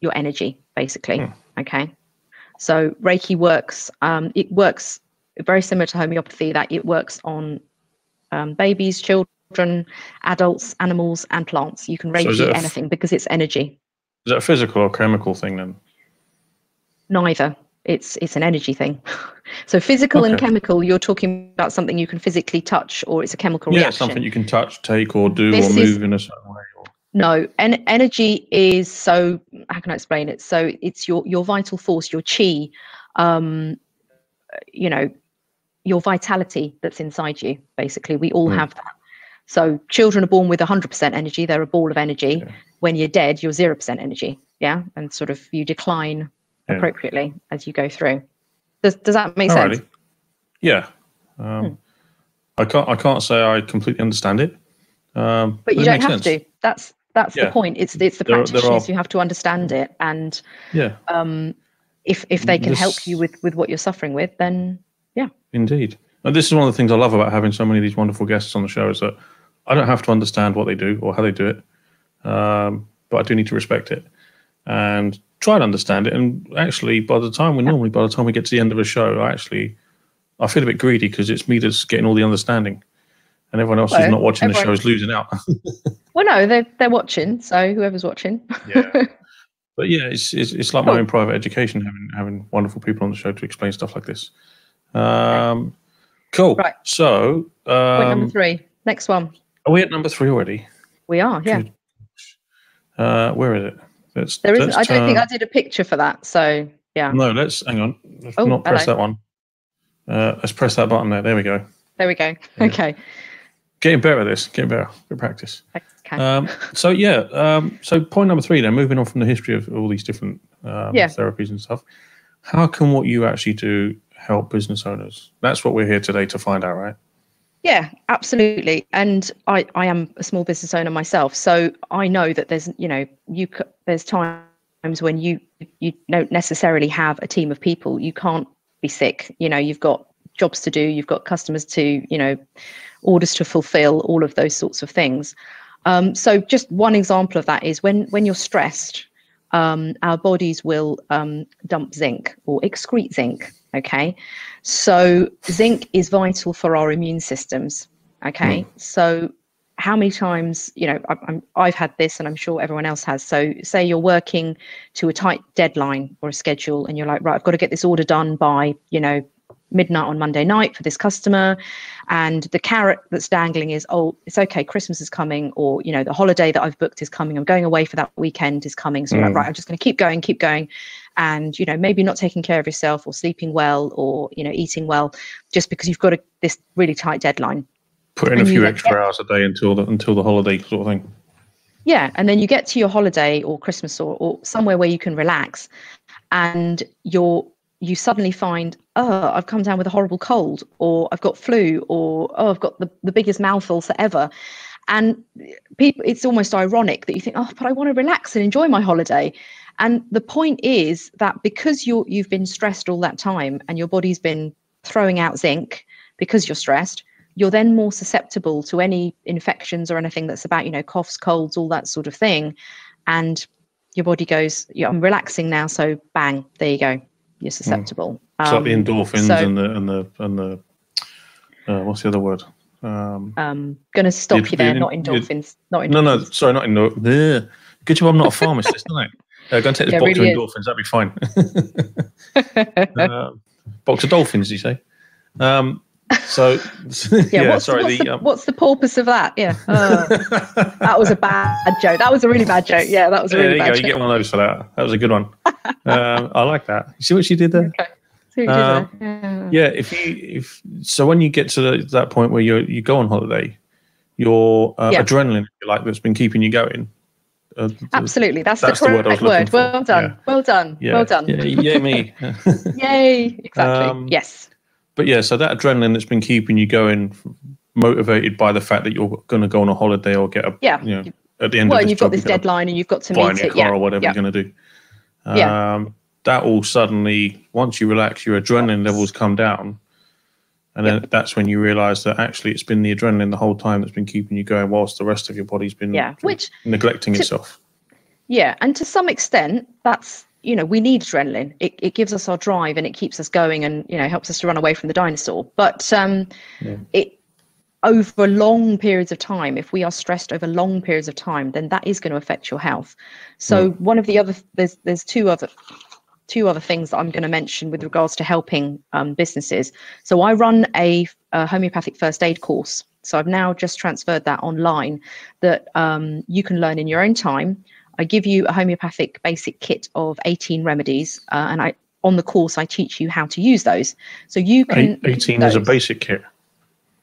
your energy basically mm. okay so reiki works um, it works very similar to homeopathy, that it works on um, babies, children, adults, animals, and plants. You can Reiki so anything because it's energy. Is that a physical or chemical thing then? Neither. It's it's an energy thing. so physical okay. and chemical, you're talking about something you can physically touch, or it's a chemical yeah, reaction. Yeah, something you can touch, take, or do, this or move is, in a certain way. Or... No, en- energy is so. How can I explain it? So it's your your vital force, your chi. Um, you know, your vitality that's inside you basically we all mm. have that so children are born with 100% energy they're a ball of energy yeah. When you're dead you're 0% energy yeah and sort of you decline yeah. appropriately as you go through does, does that make Alrighty. sense yeah um, hmm. i can't i can't say i completely understand it um, but you don't have sense. to that's that's yeah. the point it's it's the there, practitioners there are, who have to understand it and yeah um if if they can this, help you with with what you're suffering with then yeah. Indeed. And this is one of the things I love about having so many of these wonderful guests on the show is that I don't have to understand what they do or how they do it, um, but I do need to respect it and try to understand it. And actually, by the time we normally, by the time we get to the end of a show, I actually I feel a bit greedy because it's me that's getting all the understanding, and everyone else well, who's not watching everyone, the show is losing out. well, no, they're they're watching. So whoever's watching. yeah. But yeah, it's, it's, it's like cool. my own private education having having wonderful people on the show to explain stuff like this. Um, cool. Right. So, um, point number three. Next one. Are we at number three already? We are. Yeah. Uh, where is it? Let's, there isn't. I don't think I did a picture for that. So yeah. No, let's hang on. Let's oh, not press hello. that one. Uh, let's press that button there. There we go. There we go. Yeah. Okay. Getting better at this. Getting better. Good practice. Okay. Um, so yeah. Um, so point number three. Then moving on from the history of all these different um, yeah. therapies and stuff. How can what you actually do help business owners? That's what we're here today to find out, right? Yeah, absolutely. And I, I am a small business owner myself, so I know that there's, you know, you there's times when you you don't necessarily have a team of people. You can't be sick. You know, you've got jobs to do, you've got customers to, you know, orders to fulfill, all of those sorts of things. Um, so just one example of that is when when you're stressed, um, our bodies will um, dump zinc or excrete zinc. Okay, so zinc is vital for our immune systems. Okay, mm. so how many times you know i have had this and i'm sure everyone else has so say you're working to a tight deadline or a schedule and you're like right i've got to get this order done by you know midnight on monday night for this customer. And the carrot that's dangling is oh it's okay christmas is coming or you know the holiday that i've booked is coming. I'm going away for that weekend is coming. So mm. like, right i'm just going to keep going keep going. And you know maybe not taking care of yourself or sleeping well or you know eating well just because you've got a, this really tight deadline. Put in a few extra get, hours a day until the until the holiday sort of thing. Yeah, and then you get to your holiday or Christmas or, or somewhere where you can relax, and you're you suddenly find, oh, I've come down with a horrible cold, or I've got flu, or oh, I've got the, the biggest mouth ulcer ever. And people, it's almost ironic that you think, oh, but I want to relax and enjoy my holiday. And the point is that because you you've been stressed all that time and your body's been throwing out zinc because you're stressed, you're then more susceptible to any infections or anything that's about you know coughs colds all that sort of thing and your body goes yeah, i'm relaxing now so bang there you go you're hmm. susceptible mm. um, like the um, endorphins so, and the and the and the uh, what's the other word um um gonna stop you there not endorphins not endorphins. no no sorry not endorphins good job i'm not a pharmacist isn't it uh, go and take this yeah, box really of endorphins is. that'd be fine uh, box of dolphins you say um so yeah, yeah what's, sorry. What's the, the, um, what's the purpose of that? Yeah, oh, that was a bad joke. That was a really bad joke. Yeah, that was a really yeah, bad. You, go. you get one of those for that. That was a good one. Um, I like that. You see what she did there? Okay. Um, yeah. yeah. If you if so, when you get to the, that point where you you go on holiday, your uh, yeah. adrenaline, if you like, that's been keeping you going. Uh, Absolutely, that's, that's the correct word. word. Well done. Well done. Well done. Yeah, yeah, me. Yay! Exactly. Um, yes but yeah, so that adrenaline that's been keeping you going, motivated by the fact that you're going to go on a holiday or get a yeah, you know, at the end well, of you've got this deadline and you've got to meet it, yeah, or whatever yeah. you're going to do. Um, yeah. That all suddenly, once you relax, your adrenaline levels come down, and then yep. that's when you realise that actually it's been the adrenaline the whole time that's been keeping you going, whilst the rest of your body's been yeah, which neglecting to, itself. Yeah, and to some extent, that's you know we need adrenaline it, it gives us our drive and it keeps us going and you know helps us to run away from the dinosaur but um yeah. it over long periods of time if we are stressed over long periods of time then that is going to affect your health so yeah. one of the other there's there's two other two other things that i'm going to mention with regards to helping um, businesses so i run a, a, homeopathic first aid course so i've now just transferred that online that um, you can learn in your own time I give you a homeopathic basic kit of 18 remedies, uh, and I on the course I teach you how to use those. So you can 18 is a basic kit.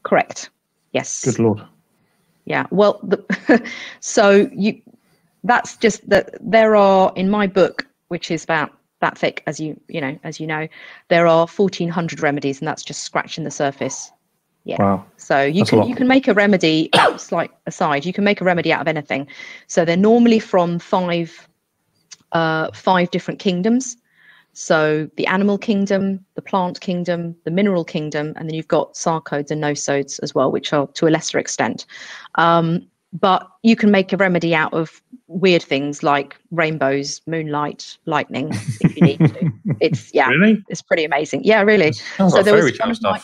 Correct. Yes. Good lord. Yeah. Well, the, so you that's just that there are in my book, which is about that thick, as you you know as you know, there are 1400 remedies, and that's just scratching the surface. Yeah. Wow. So you That's can you can make a remedy. like aside, you can make a remedy out of anything. So they're normally from five uh, five different kingdoms. So the animal kingdom, the plant kingdom, the mineral kingdom, and then you've got sarcodes and nosodes as well, which are to a lesser extent. Um, but you can make a remedy out of weird things like rainbows, moonlight, lightning, if you need to. It's yeah, really? it's pretty amazing. Yeah, really. so there was stuff. My,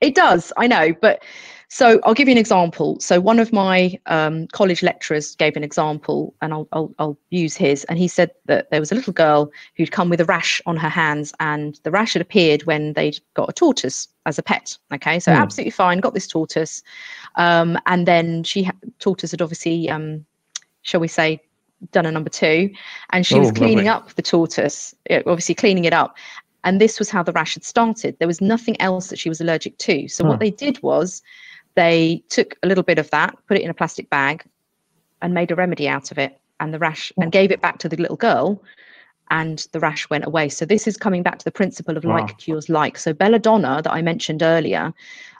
it does, I know, but so I'll give you an example. So one of my um, college lecturers gave an example, and I'll, I'll, I'll use his. And he said that there was a little girl who'd come with a rash on her hands, and the rash had appeared when they'd got a tortoise as a pet. Okay, so mm. absolutely fine, got this tortoise, um, and then she ha- tortoise had obviously, um, shall we say, done a number two, and she oh, was cleaning lovely. up the tortoise, obviously cleaning it up, and this was how the rash had started. There was nothing else that she was allergic to. So, what they did was they took a little bit of that, put it in a plastic bag, and made a remedy out of it. And the rash, and gave it back to the little girl, and the rash went away. So, this is coming back to the principle of wow. like cures like. So, belladonna that I mentioned earlier,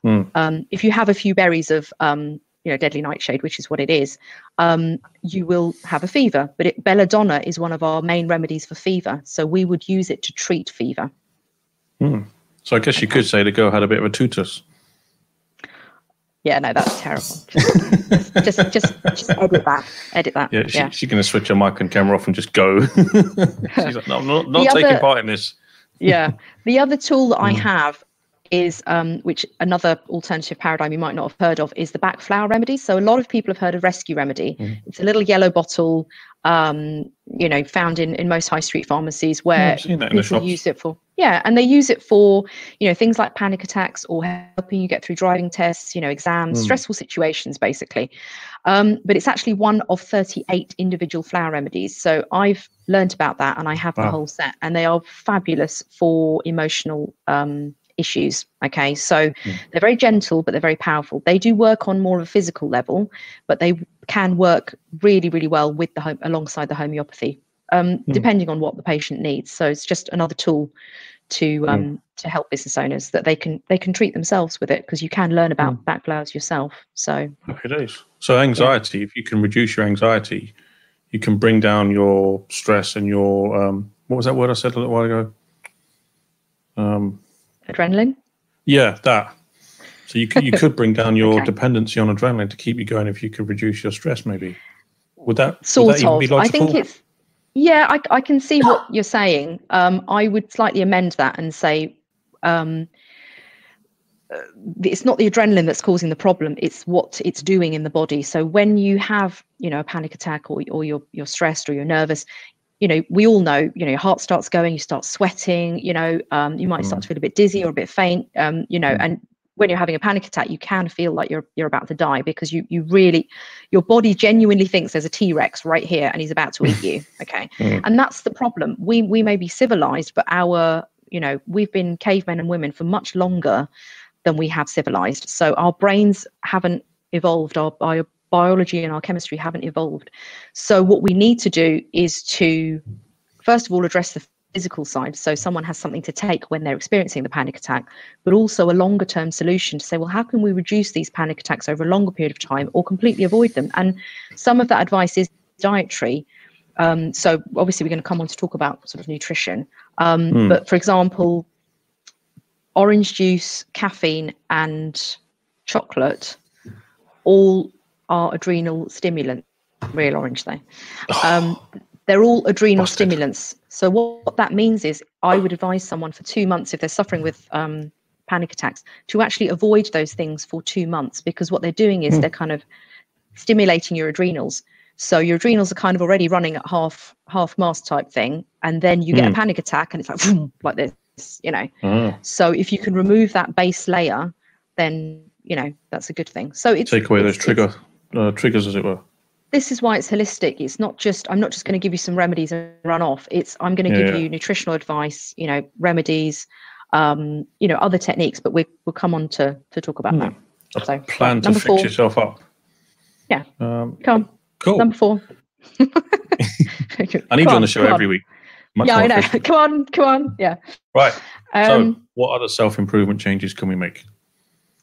mm. um, if you have a few berries of um, you know deadly nightshade which is what it is um, you will have a fever but it, belladonna is one of our main remedies for fever so we would use it to treat fever mm. So I guess you could say the girl had a bit of a tutus. Yeah, no, that's terrible. Just, just, just, just edit that. Edit that. Yeah, she, yeah. she's going to switch her mic and camera off and just go. she's like, no, I'm not, not taking other- part in this. yeah. The other tool that Mm. I have is, um, which another alternative paradigm you might not have heard of, is the Bach flower remedy. So a lot of people have heard of Rescue Remedy. Mm. It's a little yellow bottle, um, you know, found in, in most high street pharmacies where I've seen that in the people use it for. Yeah, and they use it for, you know, things like panic attacks or helping you get through driving tests, you know, exams, Mm. stressful situations, basically. Um, but it's actually one of 38 individual flower remedies. So I've learned about that and I have the whole set, and they are fabulous for emotional um, issues. Okay, so Mm. they're very gentle, but they're very powerful. They do work on more of a physical level, but they can work really, really well with the home alongside the homeopathy, um, Mm. depending on what the patient needs. So it's just another tool to um, to help business owners that they can they can treat themselves with it because you can learn about Bach flowers yourself. So Happy days. So anxiety, if you can reduce your anxiety, you can bring down your stress and your um, what was that word I said a little while ago? Um, adrenaline. yeah, that. So you could you could bring down your Okay. dependency on adrenaline to keep you going if you could reduce your stress, maybe. Would that would sort that even of i think it's yeah I, I can see what you're saying um i would slightly amend that and say um uh, it's not the adrenaline that's causing the problem it's what it's doing in the body so when you have you know a panic attack or, or you're you're stressed or you're nervous you know we all know you know your heart starts going you start sweating you know um, you might start to feel a bit dizzy or a bit faint um, you know and when you're having a panic attack you can feel like you're you're about to die because you you really your body genuinely thinks there's a t-rex right here and he's about to eat you okay? Mm. and that's the problem. We we may be civilized but our you know we've been cavemen and women for much longer than we have civilized. So our brains haven't evolved our bio, biology and our chemistry haven't evolved. So what we need to do is to first of all address the physical side. So someone has something to take when they're experiencing the panic attack but also a longer term solution to say well how can we reduce these panic attacks over a longer period of time or completely avoid them? And some of that advice is dietary. Um, so obviously we're going to come on to talk about sort of nutrition. Um, Hmm. but for example orange juice caffeine and chocolate all are adrenal stimulants real orange though um, they're all adrenal Busted. stimulants. So what, what that means is i would advise someone for two months if they're suffering with um, panic attacks to actually avoid those things for two months because what they're doing is they're kind of stimulating your adrenals. So your adrenals are kind of already running at half half mast type thing and then you get Hmm. a panic attack and it's like vroom, like this you know. Ah, so if you can remove that base layer then you know that's a good thing. So it's take away those it's- it's- trigger uh, triggers, as it were. this is why it's holistic it's not just i'm not just going to give you some remedies and run off it's i'm going to Yeah, give yeah. you nutritional advice you know remedies um you know other techniques but we, we'll come on to to talk about that A So, plan to fix four. yourself up. Yeah. Um, come cool. number four I need you on the show every week. Much yeah i know efficient. come on come on yeah Right. um so, what other self improvement changes can we make?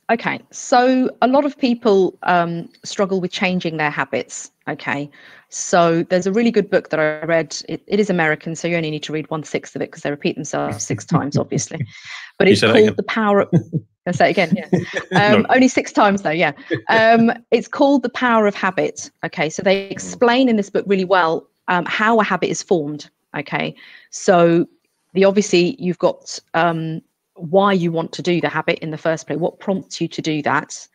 Okay, so a lot of people um, struggle with changing their habits. Okay, so there's a really good book that I read. It, it is American, so you only need to read one sixth of it because they repeat themselves six times, obviously. But it's called. The Power. Of, I'll say it again. Yeah, um, No. only six times though. Yeah, um, it's called The Power of Habit. Okay, so they explain in this book really well um, how a habit is formed. Okay, so the obviously you've got um, why you want to do the habit in the first place what prompts you to do that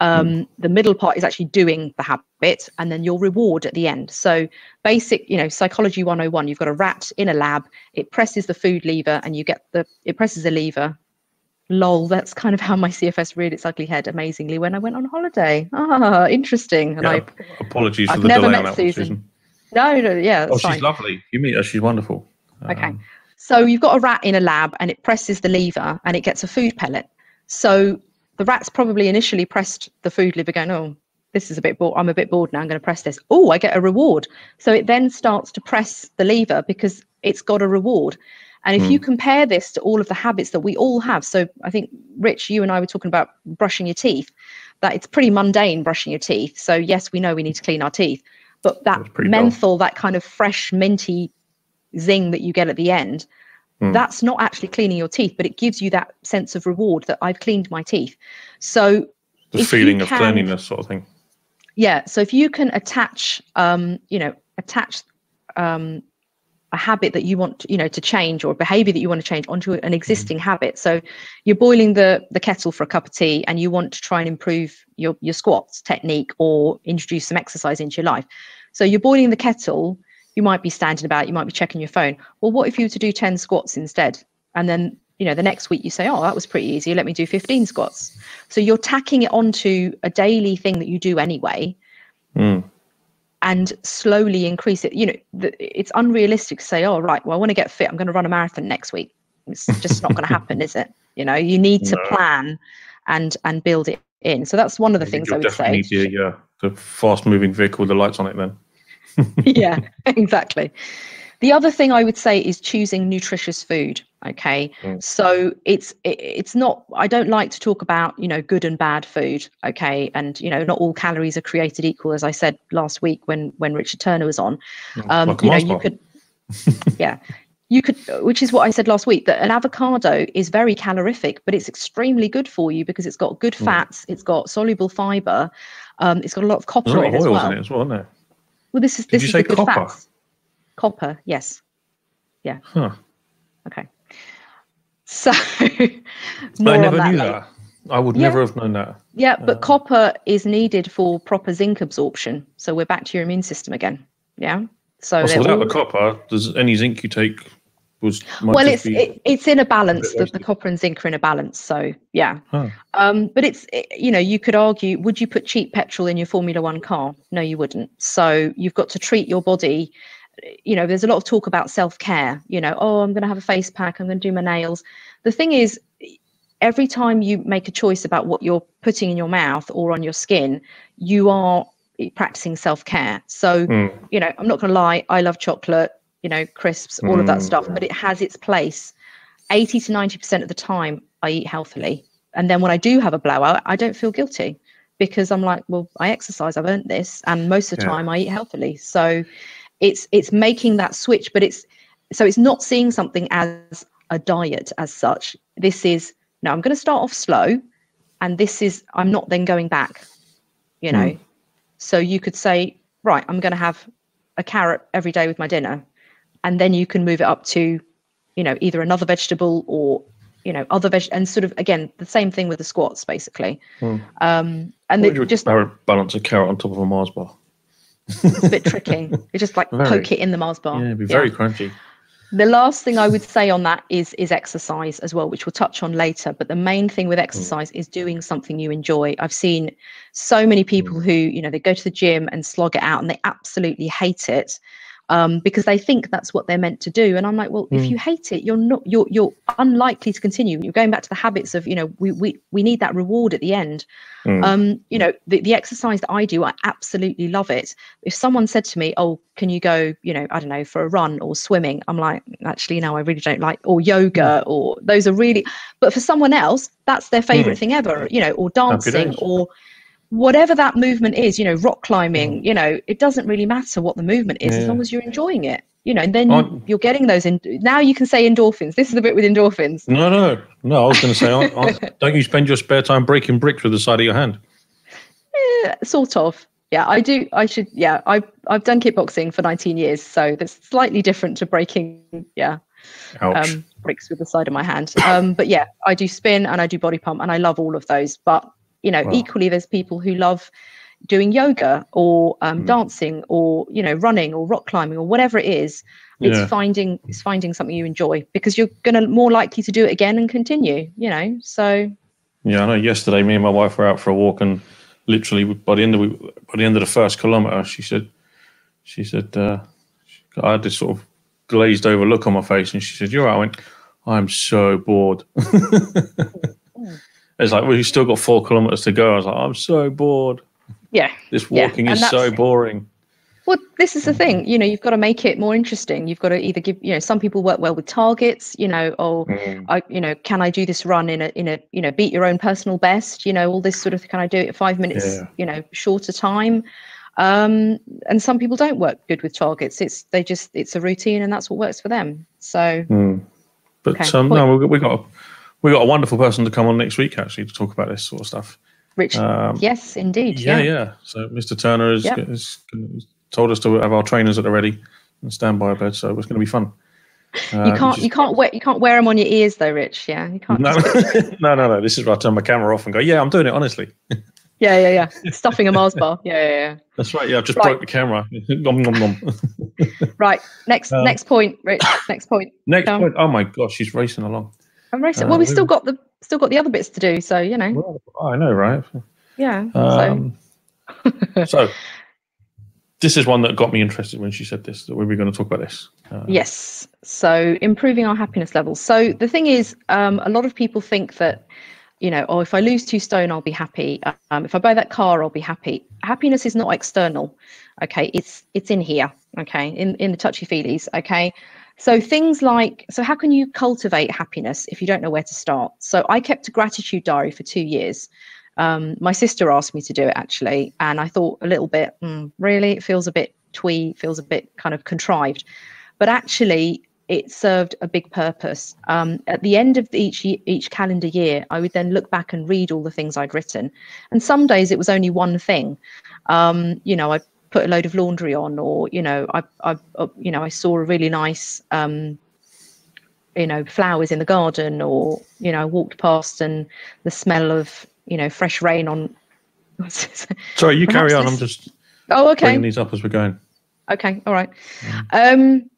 um, the middle part is actually doing the habit and then your reward at the end so basic you know psychology 101 you've got a rat in a lab it presses the food lever and you get the it presses a lever lol that's kind of how my cfs reared its ugly head amazingly when i went on holiday ah interesting and Yeah, i apologies for I've the never delay on met that one, Susan. Susan. no no yeah Oh, fine. she's lovely. You meet her, she's wonderful. Okay. Um, So you've got a rat in a lab and it presses the lever and it gets a food pellet. So the rat's probably initially pressed the food lever going, oh, this is a bit bored. I'm a bit bored now. I'm going to press this. Oh, I get a reward. So it then starts to press the lever because it's got a reward. And if you hmm. compare this to all of the habits that we all have, so I think Rich, you and I were talking about brushing your teeth, that it's pretty mundane brushing your teeth. So yes, we know we need to clean our teeth, but that pretty dull. menthol, that kind of fresh minty zing that you get at the end. That's not actually cleaning your teeth, but it gives you that sense of reward that I've cleaned my teeth. So The feeling of can- cleanliness, sort of thing. yeah so if you can attach um you know attach um a habit that you want you know to change or a behavior that you want to change onto an existing habit. So you're boiling the the kettle for a cup of tea and you want to try and improve your your squats technique or introduce some exercise into your life. So you're boiling the kettle you might be standing about you might be checking your phone well what if you were to do 10 squats instead and then you know the next week you say oh that was pretty easy let me do 15 squats so you're tacking it onto a daily thing that you do anyway Mm. and slowly increase it. You know, the, it's unrealistic to say, "Oh, right, well, I want to get fit. I'm going to run a marathon next week." It's just not going to happen, is it? You know, you need to No. plan and and build it in. So that's one of the things I would say. need the, uh, the fast-moving vehicle with the lights on it. Then. yeah, exactly. The other thing I would say is choosing nutritious food. Okay, Mm. so it's it, it's not. I don't like to talk about you know good and bad food. Okay, and you know not all calories are created equal, as I said last week when when Richard Turner was on. Um, like you know, you could, yeah, you could, which is what I said last week. That an avocado is very calorific, but it's extremely good for you because it's got good Mm. fats, it's got soluble fiber, um, it's got a lot of copper There's a lot in of it as oils well. in it as well, isn't there? Well, this is Did this you is say the good copper? fats. Copper, yes. Yeah. Huh. Okay. So I never knew later. that. I would Yeah. never have known that. Yeah, but Uh, copper is needed for proper zinc absorption. So we're back to your immune system again. Yeah. So Also, they're without all- the copper, does any zinc you take was well, it's be, it, it's in a balance. The, the copper and zinc are in a balance. So yeah. Huh. Um, but it's it- you know you could argue, would you put cheap petrol in your Formula One car? No, you wouldn't. So you've got to treat your body. You know, there's a lot of talk about self care. You know, oh, I'm going to have a face pack. I'm going to do my nails. The thing is, every time you make a choice about what you're putting in your mouth or on your skin, you are practicing self care. So Mm. you know, I'm not going to lie, I love chocolate, you know, crisps, all of that Mm. stuff, but it has its place. 80 to 90% of the time, I eat healthily. And then when I do have a blowout, I don't feel guilty because I'm like, well, I exercise, I've earned this. And most of the Yeah. time, I eat healthily. So it's it's making that switch, but it's so it's not seeing something as a diet as such. This is no, I'm going to start off slow, and this is I'm not then going back. You know, Mm. so you could say, right, I'm going to have a carrot every day with my dinner, and then you can move it up to, you know, either another vegetable or you know other veg and sort of again the same thing with the squats basically. Mm. Um, and they just balance a carrot on top of a Mars bar. it's a bit tricky. You just like Very. poke it in the Mars bar. Yeah, it'd be Yeah. very crunchy. The last thing I would say on that is is exercise as well, which we'll touch on later. But the main thing with exercise is doing something you enjoy. I've seen so many people who, you know, they go to the gym and slog it out and they absolutely hate it um, because they think that's what they're meant to do. And I'm like, well, if Mm. you hate it, you're not you're you're unlikely to continue. You're going back to the habits of, you know, we we we need that reward at the end. Mm. Um, you know, the, the exercise that I do, I absolutely love it. If someone said to me, Oh, can you go, you know, I don't know, for a run or swimming? I'm like, actually, no, I really don't like, or yoga, or those are really, but for someone else, that's their favorite thing ever, you know, or dancing or whatever that movement is, you know, rock climbing, you know, it doesn't really matter what the movement is as long as you're enjoying it, you know, and then you're getting those in now you can say endorphins. This is the bit with endorphins. No, no, no. I was going to say, don't you spend your spare time breaking bricks with the side of your hand? Eh, sort of yeah i do i should yeah i've i've done kickboxing for 19 years so that's slightly different to breaking yeah um bricks with the side of my hand um but yeah i do spin and i do body pump and i love all of those but you know Wow. equally there's people who love doing yoga or um, Mm. dancing or you know running or rock climbing or whatever it is it's Yeah. finding it's finding something you enjoy because you're going to more likely to do it again and continue you know so Yeah, I know. Yesterday, me and my wife were out for a walk, and literally by the end of by the end of the first kilometre, she said, she said, uh, I had this sort of glazed over look on my face, and she said, "You're right." I went, "I'm so bored." it's like we've still got four kilometres to go. I was like, "I'm so bored. yeah This walking and is so boring." Well, this is the thing, you know, you've got to make it more interesting. You've got to either give, you know, some people work well with targets, you know, or Mm. I, you know, can I do this run in a, in a, you know, beat your own personal best, you know, all this sort of, can I do it five minutes, Yeah. you know, shorter time? Um, and some people don't work good with targets. It's, they just, it's a routine and that's what works for them. So Mm. But Okay, um, no, we, we got we got a wonderful person to come on next week actually to talk about this sort of stuff. Rich. Um, yes, indeed. yeah, Yeah. yeah. So Mr. Turner has, Yeah. has told us to have our trainers at the ready and stand by a bed, so it's going to be fun. Uh, You can't. You can't wear. You can't wear them on your ears, though, Rich. Yeah. You can't. No, no, no, no. This is where I turn my camera off and go. Yeah, I'm doing it honestly. Yeah, yeah, yeah. Stuffing a Mars bar. Yeah, yeah, yeah. That's right. Yeah, I've just Right. broke the camera. nom, nom, nom. Right. Next. Um, next point, Rich. Next point. Next Um, point. Oh my gosh, she's racing along. Racing. Uh, well, we've we- still got the still got the other bits to do. So you know. Well, I know, right? Yeah. so Um, so this is one that got me interested when she said this that we were going to talk about this. Uh, Yes. So improving our happiness levels. So the thing is, um, a lot of people think that, you know, oh, if I lose two stone, I'll be happy. Um, if I buy that car, I'll be happy. Happiness is not external. Okay, it's it's in here. Okay, in in the touchy feelies. Okay. So things like, so how can you cultivate happiness if you don't know where to start? So I kept a gratitude diary for two years. Um, my sister asked me to do it actually, and I thought a little bit, "Hmm, really, it feels a bit twee, feels a bit kind of contrived but actually it served a big purpose. Um, at the end of each each calendar year, I would then look back and read all the things I'd written, and some days it was only one thing. Um, you know, I put a load of laundry on, or you know, I, I uh, you know, I saw a really nice, um, you know, flowers in the garden, or you know, I walked past and the smell of you know fresh rain on. Sorry, you carry on. I'm just oh, okay. bringing these up as we're going. Okay, all right. Um,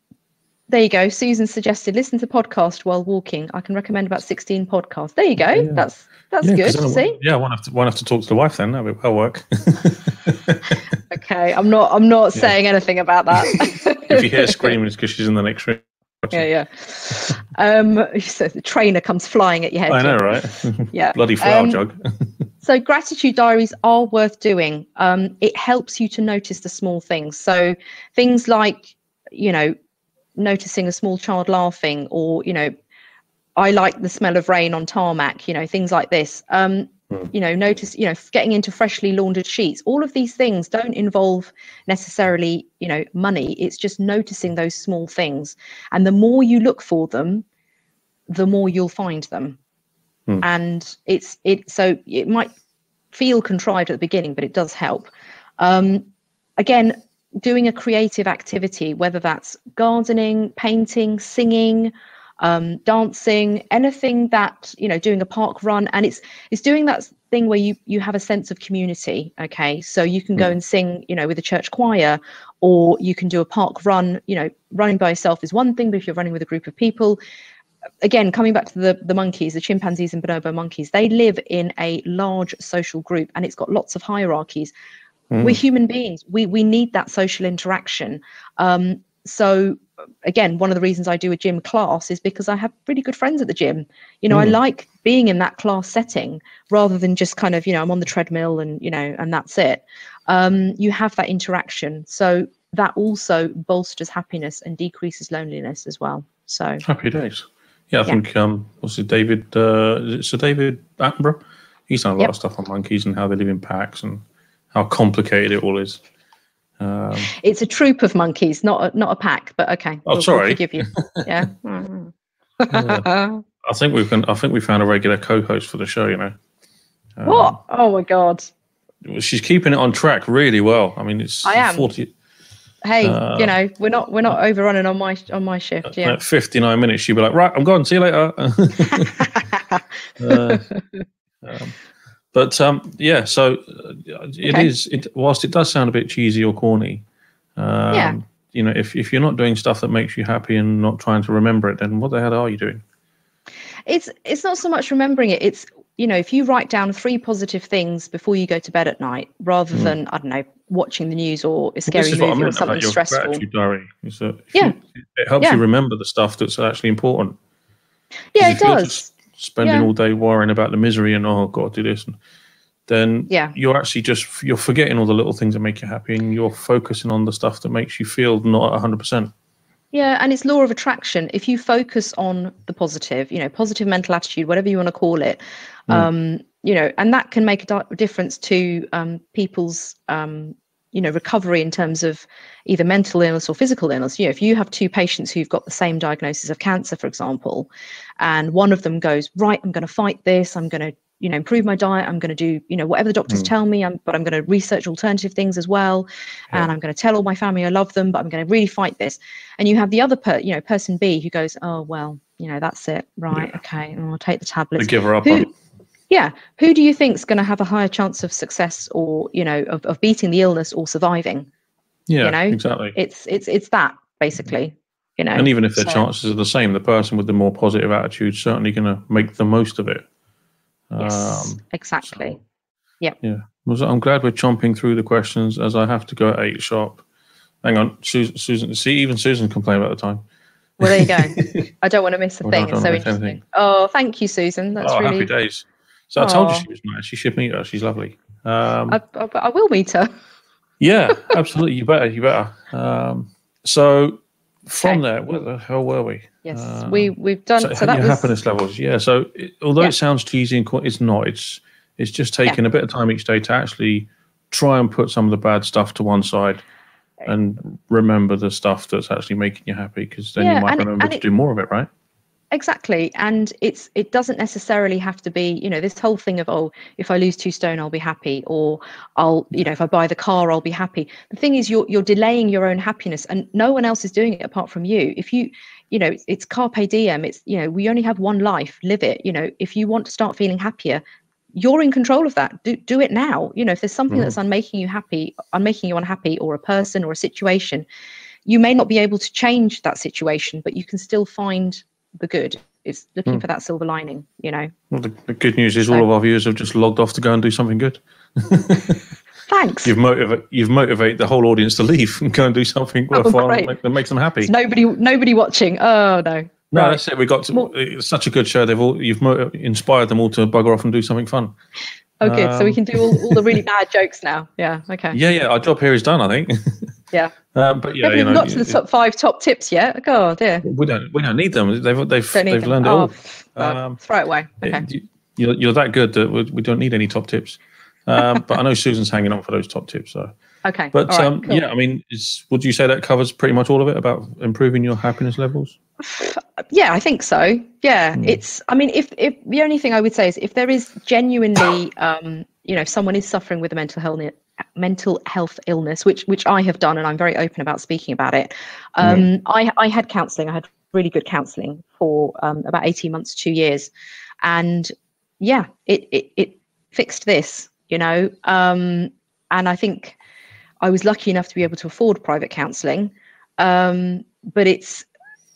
there you go. Susan suggested listen to podcast while walking. I can recommend about sixteen podcasts. There you go. Yeah. That's that's Yeah, good. I See, Yeah, I won't have to won't have to talk to the wife then. That'll, be- that'll work. okay. I'm not. I'm not Yeah. saying anything about that. if you hear screaming, it's because she's in the next room. yeah, yeah. Um, so the trainer comes flying at your head. I know, right? Yeah. Bloody flower Um, jug. So gratitude diaries are worth doing. Um, it helps you to notice the small things. So things like, you know, noticing a small child laughing, or you know, I like the smell of rain on tarmac. You know, things like this. Um, Hmm. You know, notice. You know, getting into freshly laundered sheets. All of these things don't involve necessarily, you know, money. It's just noticing those small things, and the more you look for them, the more you'll find them Hmm. and it's it so it might feel contrived at the beginning but it does help um, again doing a creative activity whether that's gardening painting singing um, dancing anything that you know doing a park run and it's it's doing that thing where you you have a sense of community okay so you can go Hmm. and sing you know with a church choir or you can do a park run you know running by yourself is one thing but if you're running with a group of people again coming back to the the monkeys the chimpanzees and bonobo monkeys they live in a large social group and it's got lots of hierarchies Mm. we're human beings we we need that social interaction um so again one of the reasons i do a gym class is because i have really good friends at the gym you know i Mm. like being in that class setting rather than just kind of you know i'm on the treadmill and you know and that's it um you have that interaction so that also bolsters happiness and decreases loneliness as well so Happy days. Yeah, I Yeah. think um, what's it, David? Uh, is it Sir David Attenborough? He's done a lot Yep. of stuff on monkeys and how they live in packs and how complicated it all is. Um, It's a troop of monkeys, not a, not a pack. But okay, Oh, we'll, sorry. We'll forgive you. Yeah. Mm. I think we can. I think we found a regular co-host for the show. You know, Um, what? Oh my god! She's keeping it on track really well. I mean, it's I am. forty. Hey, Uh, you know we're not we're not overrunning on my on my shift. Yeah. At fifty-nine minutes, she'd be like, "Right, I'm gone. See you later." Uh, um, but um, yeah, so uh, it Okay. is. It, whilst it does sound a bit cheesy or corny, um, Yeah. you know, if if you're not doing stuff that makes you happy and not trying to remember it, then what the hell are you doing? it's it's not so much remembering it. It's you know if you write down three positive things before you go to bed at night, rather Mm. than I don't know watching the news or a scary is movie or something your stressful. gratitude diary. If Yeah. you- it helps Yeah. you remember the stuff that's actually important. Yeah, it does. Spending Yeah. all day worrying about the misery and oh, I've got to do this, and then Yeah. you're actually just you're forgetting all the little things that make you happy, and you're focusing on the stuff that makes you feel not hundred percent. Yeah, and it's law of attraction. If you focus on the positive, you know, positive mental attitude, whatever you want to call it, Mm. um, you know, and that can make a difference to um, people's um, you know recovery in terms of either mental illness or physical illness you know if you have two patients who've got the same diagnosis of cancer for example and one of them goes right i'm going to fight this i'm going to you know improve my diet i'm going to do you know whatever the doctors Mm. tell me I'm, but i'm going to research alternative things as well and i'm going to tell all my family i love them but i'm going to really fight this and you have the other per, you know person b who goes oh well you know that's it right Yeah. okay i'll take the They tablets give her up Who- on. Yeah who do you think's going to have a higher chance of success or you know of, of beating the illness or surviving Yeah, you know, exactly. it's it's it's that basically you know and even if their so- chances are the same, the person with the more positive attitude is certainly going to make the most of it. yes Um, exactly yeah, Was- I'm glad we're chomping through the questions as I have to go at eight sharp. Hang on, Susan. Susan see, even Susan complained about the time. well there you go i don't want to miss a Well, thing it's so interesting anything. oh thank you susan that's oh, really happy days. So I told you she was nice. She should meet her. She's lovely. Um, I, I, I will meet her yeah, absolutely. You better. You better. Um, so from Okay. there, where the hell were we? yes Um, we we've done so, so, that your was happiness levels yeah so it, although Yeah. it sounds cheesy and it's not it's it's just taking a bit of time each day to actually try and put some of the bad stuff to one side and remember the stuff that's actually making you happy because then Yeah, you might remember and to it- do more of it right exactly and it's it doesn't necessarily have to be you know this whole thing of oh if i lose two stone i'll be happy or i'll you know if i buy the car i'll be happy. The thing is you're you're delaying your own happiness and no one else is doing it apart from you. If you you know it's, carpe diem it's you know we only have one life live it you know. If you want to start feeling happier you're in control of that. Do, do it now. You know if there's something Mhm. that's unmaking you happy unmaking you unhappy or a person or a situation you may not be able to change that situation but you can still find the good it's looking Hmm. for that silver lining you know? Well, the, the good news is So- all of our viewers have just logged off to go and do something good. Thanks. You've motivate you've motivated the whole audience to leave and go and do something Oh, worthwhile that, make, makes them happy. There's nobody nobody watching? Oh no. No Right. that's it. We got to Well- it's such a good show. They've all you've mo- inspired them all to bugger off and do something fun. Oh good. So we Um, can do all, all the really bad jokes now. Yeah okay. Yeah, yeah, our job here is done, I think. Yeah. Um, but yeah, you know, got to the it- top five top tips yet God, yeah. we don't we don't need them. They've they've they've them. learned it oh, all. Um, throw it away okay you- you're you're that good that we, don't need any top tips. Um, but I know Susan's hanging on for those top tips. So, okay but right, um, cool. yeah, I mean, is would you say that covers pretty much all of it about improving your happiness levels? yeah i think so yeah Hmm. it's i mean if if the only thing i would say is if there is genuinely um you know if someone is suffering with a mental health mental health illness which which i have done and i'm very open about speaking about it. Um i i had counseling i had really good counseling for um, about 18 months two years. And yeah it it, it fixed this you know? Um and i think i was lucky enough to be able to afford private counseling um but it's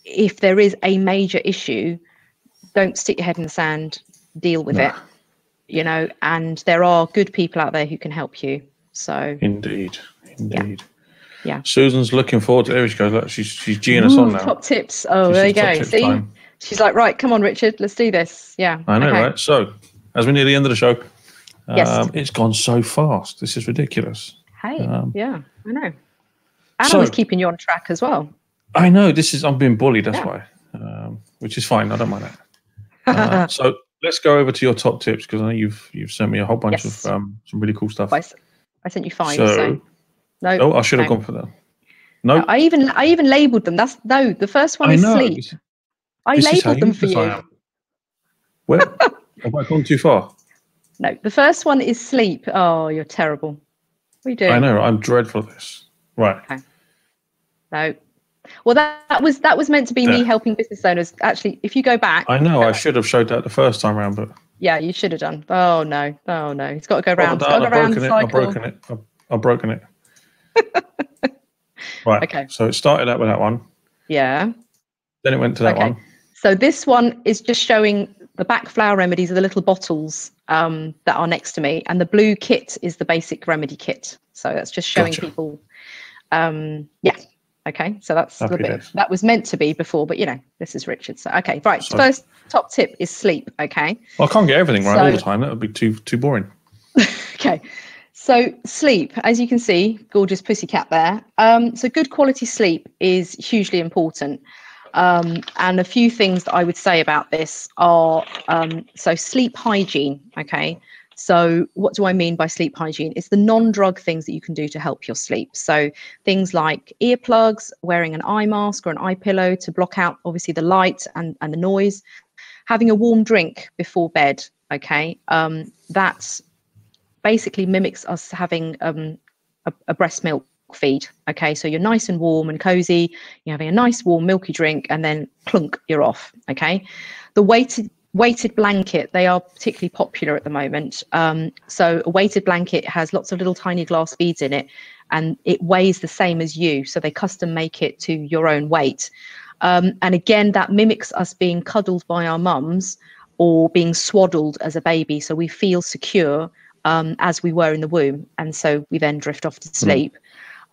if there is a major issue, don't stick your head in the sand, deal with No. it, you know, and there are good people out there who can help you. So, Indeed, indeed. Yeah. Susan's looking forward to. There she goes. Look, she's she's geeing us Ooh, on now. top tips. Oh, there you go. See, time. she's like, right, come on, Richard, let's do this. Yeah. I know, okay. right? So, as we near the end of the show, Yes. um, it's gone so fast. This is ridiculous. Hey, Um, yeah, I know. And so- I was keeping you on track as well. I know this is. I'm being bullied. That's Yeah. why, um, which is fine. I don't mind that. Uh, so let's go over to your top tips because I know you've you've sent me a whole bunch Yes. of um, some really cool stuff. I sent you five. So- So, no. Oh, I should have no. gone for that. No, I even I even labelled them. That's no. The first one I is know. sleep. This, I this is how labelled them for useless you. I am. Where have I gone too far? No, the first one is sleep. Oh, you're terrible. What are you doing? I know. I'm dreadful at this. Right. No. Well, that, that was that was meant to be me helping business owners. Actually, if you go back, I know. I should have showed that the first time around, but yeah, you should have done. Oh no, oh no, it's got to go round. It's done, got to I've go broken it. I've broken it. I've broken it. right. Okay. So it started out with that one. Yeah. Then it went to that Okay. one. So this one is just showing the Bach flower remedies are the little bottles um, that are next to me, and the blue kit is the basic remedy kit. So that's just showing Gotcha. people. Um, yeah. Okay. So that's a Happy bit. days. That was meant to be before, but you know, this is Richard. So okay, right. So- First top tip is sleep. Okay. Well, I can't get everything right all the time. That would be too too boring. Okay. So sleep, as you can see, gorgeous pussycat there. Um, so good quality sleep is hugely important. Um, and a few things that I would say about this are um, so sleep hygiene. Okay. So, what do I mean by sleep hygiene? It's the non drug things that you can do to help your sleep. So, things like earplugs, wearing an eye mask or an eye pillow to block out obviously the light and, and the noise, having a warm drink before bed. Okay. Um, that basically mimics us having um, a, a breast milk feed. Okay, so you're nice and warm and cozy, you're having a nice warm milky drink, and then clunk, you're off. Okay, the weighted weighted blanket they are particularly popular at the moment. Um, so a weighted blanket has lots of little tiny glass beads in it and it weighs the same as you so they custom make it to your own weight. Um, and again that mimics us being cuddled by our mums or being swaddled as a baby so we feel secure um, as we were in the womb and so we then drift off to hmm. sleep.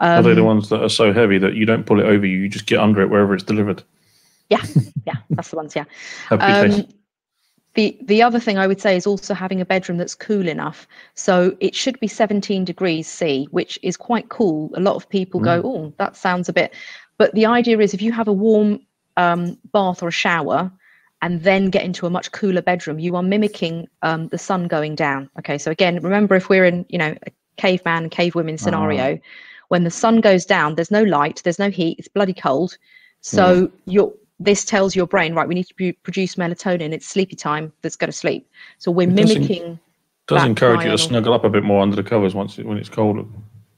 Mm. are they the um, ones that are so heavy that you don't pull it over you you just get under it wherever it's delivered? Yeah yeah that's the ones yeah. Um, the, the other thing I would say is also having a bedroom that's cool enough. So it should be 17 degrees C, which is quite cool. A lot of people mm. go, oh, that sounds a bit. But the idea is if you have a warm um, bath or a shower and then get into a much cooler bedroom, you are mimicking um, the sun going down. Okay. So again, remember if we're in, you know, a caveman, cavewomen scenario, uh when the sun goes down, there's no light, there's no heat, it's bloody cold. So mm. you're this tells your brain, right, we need to produce melatonin. It's sleepy time. Let's go to sleep. So we're it mimicking. Does, encourage you to snuggle up a bit more under the covers once it, when it's cold.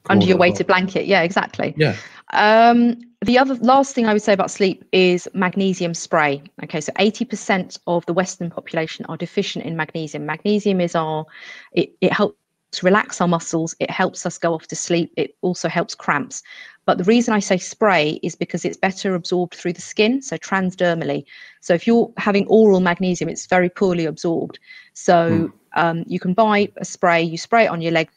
Under your weighted blanket. Yeah, exactly. Yeah. Um, the other last thing I would say about sleep is magnesium spray. Okay, so 80% of the Western population are deficient in magnesium. Magnesium is our, it, it helps relax our muscles. It helps us go off to sleep. It also helps cramps. But the reason I say spray is because it's better absorbed through the skin, so transdermally. So if you're having oral magnesium, it's very poorly absorbed. So mm. um, you can buy a spray, you spray it on your leg,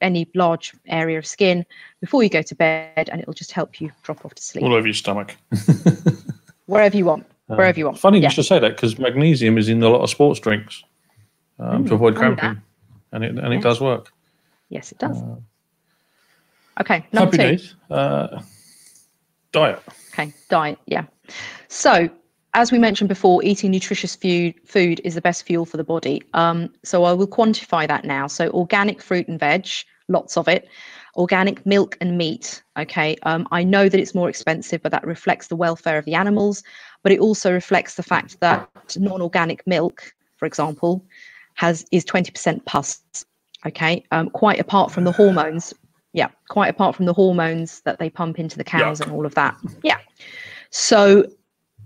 any large area of skin before you go to bed, and it'll just help you drop off to sleep. All over your stomach. wherever you want. Um, wherever you want. Funny yeah. you should say that because magnesium is in a lot of sports drinks um, mm, to avoid cramping, and it and it does work. Yes, it does. Uh, Okay, number Happy two. Days. Uh, diet. Okay, diet. Yeah. So, as we mentioned before, eating nutritious food food is the best fuel for the body. Um, so I will quantify that now. So organic fruit and veg, lots of it. Organic milk and meat. Okay. Um, I know that it's more expensive, but that reflects the welfare of the animals. But it also reflects the fact that non-organic milk, for example, has is 20% pus. Okay. Um, quite apart from the hormones yeah quite apart from the hormones that they pump into the cows and all of that yeah so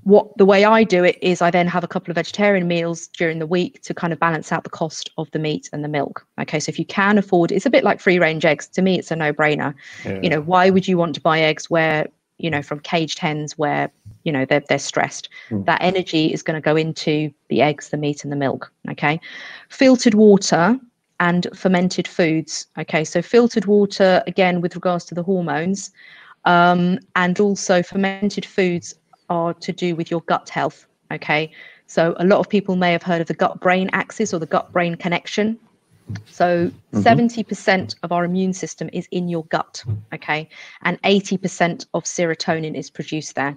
what the way i do it is i then have a couple of vegetarian meals during the week to kind of balance out the cost of the meat and the milk okay so if you can afford it's a bit like free range eggs to me it's a no brainer yeah. you know why would you want to buy eggs where you know from caged hens where you know they're, they're stressed mm. that energy is going to go into the eggs the meat and the milk okay filtered water and fermented foods. Okay, so filtered water, again, with regards to the hormones, um, and also fermented foods are to do with your gut health. Okay, so a lot of people may have heard of the gut brain axis or the gut brain connection. So mm-hmm. 70% of our immune system is in your gut. Okay, and 80% of serotonin is produced there.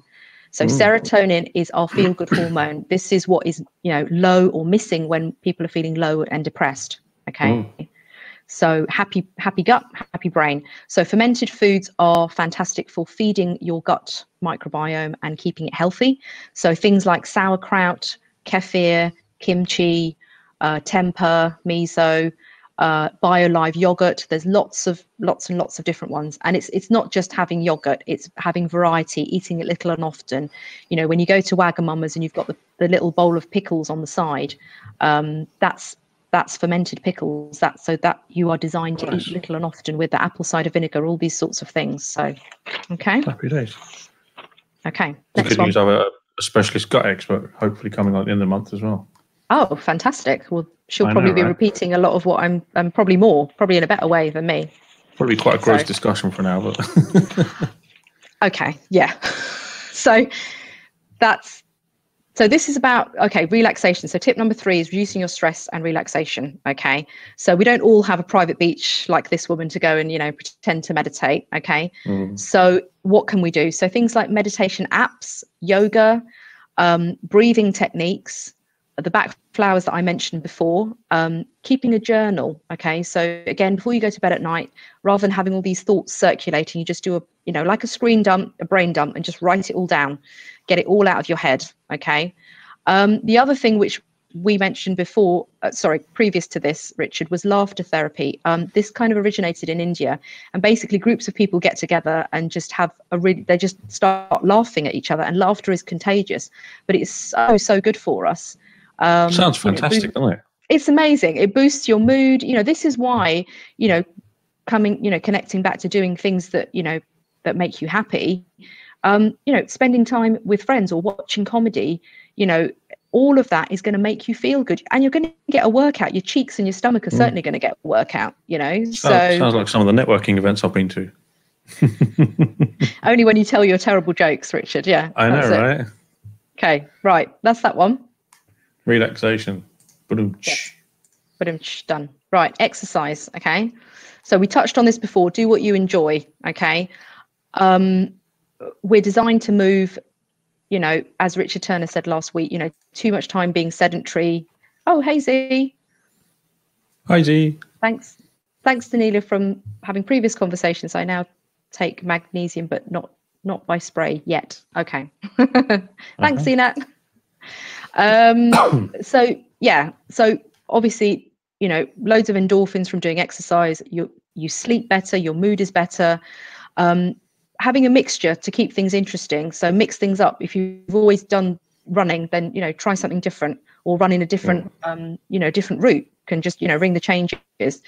So mm. serotonin is our feel good hormone. This is what is, you know, low or missing when people are feeling low and depressed. Okay. Mm. So happy, happy gut, happy brain. So fermented foods are fantastic for feeding your gut microbiome and keeping it healthy. So things like sauerkraut, kefir, kimchi, uh, tempeh, miso, uh, BioLive yogurt. There's lots of lots and lots of different ones, and it's it's not just having yogurt; it's having variety, eating it little and often. You know, when you go to Wagamama's and you've got the, the little bowl of pickles on the side, um, that's that's fermented pickles that so that you are designed to nice. eat little and often with the apple cider vinegar all these sorts of things so okay happy days okay next could one. use a, a specialist gut expert hopefully coming on at the end of the month as well oh fantastic well she'll probably be right? repeating a lot of what i'm i'm probably more probably in a better way than me probably quite a gross so. discussion for now but okay yeah so that's so this is about okay relaxation. So tip number three is reducing your stress and relaxation. Okay, so we don't all have a private beach like this woman to go and you know pretend to meditate. Okay, mm. so what can we do? So things like meditation apps, yoga, um, breathing techniques, the Bach flowers that I mentioned before, um, keeping a journal. Okay, so again, before you go to bed at night, rather than having all these thoughts circulating, you just do a, you know, like a screen dump, a brain dump, and just write it all down, get it all out of your head. Okay. Um, the other thing which we mentioned before, uh, sorry, previous to this, Richard, was laughter therapy. Um, this kind of originated in India, and basically groups of people get together and just have a really, they just start laughing at each other, and laughter is contagious, but it's so so good for us. Um, Sounds fantastic, you know, doesn't it? It's amazing. It boosts your mood. You know, this is why you know coming, you know, connecting back to doing things that you know that make you happy. Um, you know, spending time with friends or watching comedy. You know, all of that is going to make you feel good and you're going to get a workout your cheeks and your stomach are mm. certainly going to get a workout you know so sounds like some of the networking events i've been to only when you tell your terrible jokes richard yeah i know right okay right that's that one relaxation Boom. Yeah. done right exercise okay so we touched on this before do what you enjoy okay um we're designed to move you know, as Richard Turner said last week, you know, too much time being sedentary. Oh, hey Z. Hi Z. Thanks. Thanks, Danila, from having previous conversations. I now take magnesium, but not not by spray yet. Okay. Thanks, uh-huh. Um, so yeah, so obviously, you know, loads of endorphins from doing exercise. You you sleep better, your mood is better. Um, having a mixture to keep things interesting. So mix things up. If you've always done running, then you know try something different or run in a different yeah. um, you know different route. Can just you know ring the changes.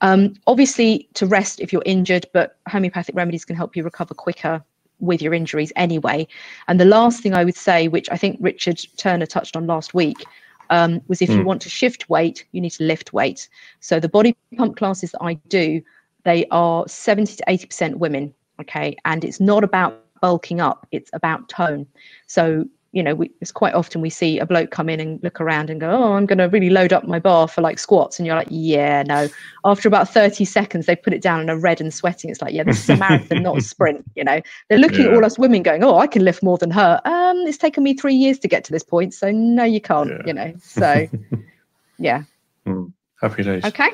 Um, obviously, to rest if you're injured, but homeopathic remedies can help you recover quicker with your injuries anyway. And the last thing I would say, which I think Richard Turner touched on last week, um, was if mm. you hmm. want to shift weight, you need to lift weight. So the body pump classes that I do, they are 70 to 80% women okay and it's not about bulking up it's about tone so you know we, it's quite often we see a bloke come in and look around and go oh i'm going to really load up my bar for like squats and you're like yeah no. After about 30 seconds they put it down and are red and sweating. It's like yeah this is a marathon not a sprint you know? They're looking yeah. at all us women going oh i can lift more than her. Um it's taken me three years to get to this point so no you can't yeah. you know? So yeah. Mm. happy days. Okay.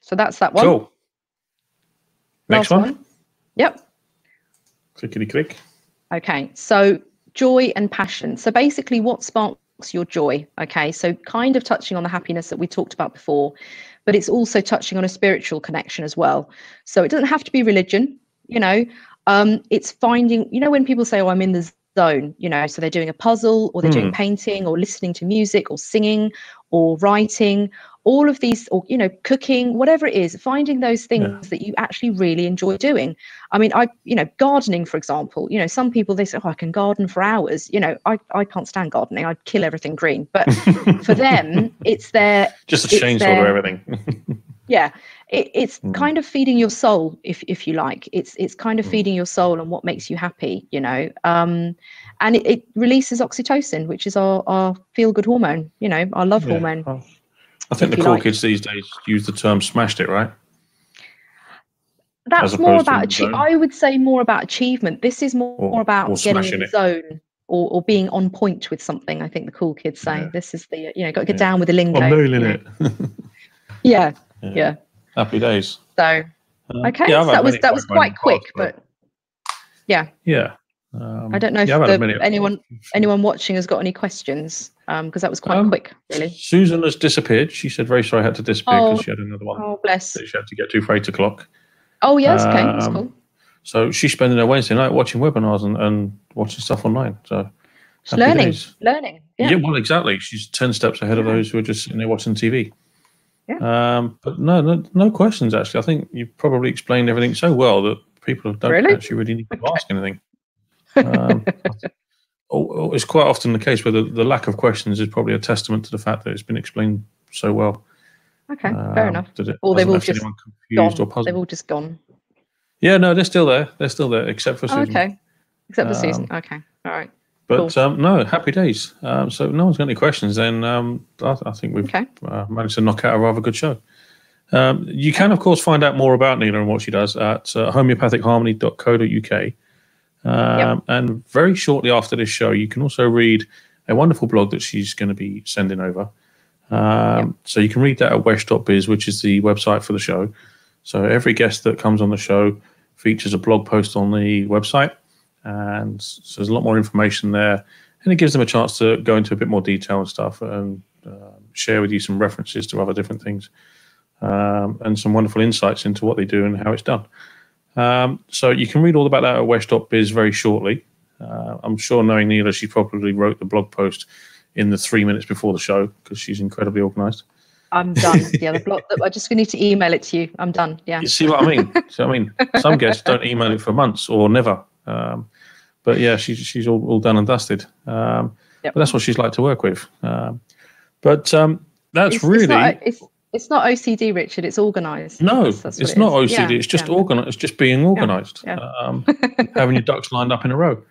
So that's that one. Cool. Next one. one. Yep. Clickety click. Okay, so joy and passion. So basically, what sparks your joy? Okay, so kind of touching on the happiness that we talked about before, but it's also touching on a spiritual connection as well. So it doesn't have to be religion, you know. Um, it's finding, you know, when people say, "Oh, I'm in the zone," you know, so they're doing a puzzle or they're mm. doing hmm. painting or listening to music or singing or writing all of these or you know cooking whatever it is finding those things yeah. that you actually really enjoy doing. I mean i you know gardening for example you know some people they say oh i can garden for hours. You know i i can't stand gardening. I'd kill everything green. But for them it's their just a chainsaw or everything. Yeah. It, it's mm. kind of feeding your soul if if you like. It's it's kind of mm. feeding your soul and what makes you happy you know? Um and it, it releases oxytocin which is our our feel good hormone you know our love yeah. hormone. Oh I think the cool like. kids these days use the term "smashed it," right? That's more about achievement. I would say more about achievement. This is more, or, more about getting in the it. zone or, or being on point with something. I think the cool kids say yeah. this is the you know got to get yeah. down with the lingo. I'm nailing it. yeah. yeah, yeah. Happy days. So uh, okay, so that was that was quite quick, but yeah. Yeah. Um, I don't know if the, anyone anyone watching has got any questions because um, that was quite um, quick, really. Susan has disappeared. She said very sorry I had to disappear because oh, she had another one. Oh, bless. That she had to get to for eight o'clock. Oh yes, okay, that's um, cool. So she's spending her Wednesday night watching webinars and, and watching stuff online. So learning, days. learning. Yeah. yeah. well, exactly. She's ten steps ahead of those who are just sitting there watching TV. Yeah. Um, but no, no, no questions. Actually, I think you've probably explained everything so well that people don't really? actually really need to okay. ask anything. Um, it's quite often the case where the, the, lack of questions is probably a testament to the fact that it's been explained so well. Okay, um, fair enough. or they've all just gone. They've all just gone. Yeah, no, they're still there. They're still there, except for oh, Susan. okay, except for um, Susan. Okay, all right. But cool. um, no, happy days. Um, so no one's got any questions. Then um, I, I, think we've okay. uh, managed to knock out a rather good show. Um, you can, of course, find out more about Neela and what she does at uh, homeopathicharmony.co.uk. Um, yep. And very shortly after this show, you can also read a wonderful blog that she's going to be sending over. Um, So you can read that at wesh.biz, which is the website for the show. So every guest that comes on the show features a blog post on the website, and so there's a lot more information there, and it gives them a chance to go into a bit more detail and stuff, and uh, share with you some references to other different things, um, and some wonderful insights into what they do and how it's done. Um, so you can read all about that at wesh.biz very shortly. Uh, I'm sure, knowing Neela, she probably wrote the blog post in the three minutes before the show because she's incredibly organised. I'm done. Yeah, the blog. I just need to email it to you. I'm done. Yeah. You see what I mean? so I mean, some guests don't email it for months or never. Um, but yeah, she's she's all, all done and dusted. Um, Yep. But that's what she's like to work with. Um, but um, that's It's, really It's not, it's, not OCD, Richard. It's organised. no, That's- that's it's it not is. OCD. Yeah, it's just yeah. organized. It's just being organised. yeah. Um, having your ducks lined up in a row.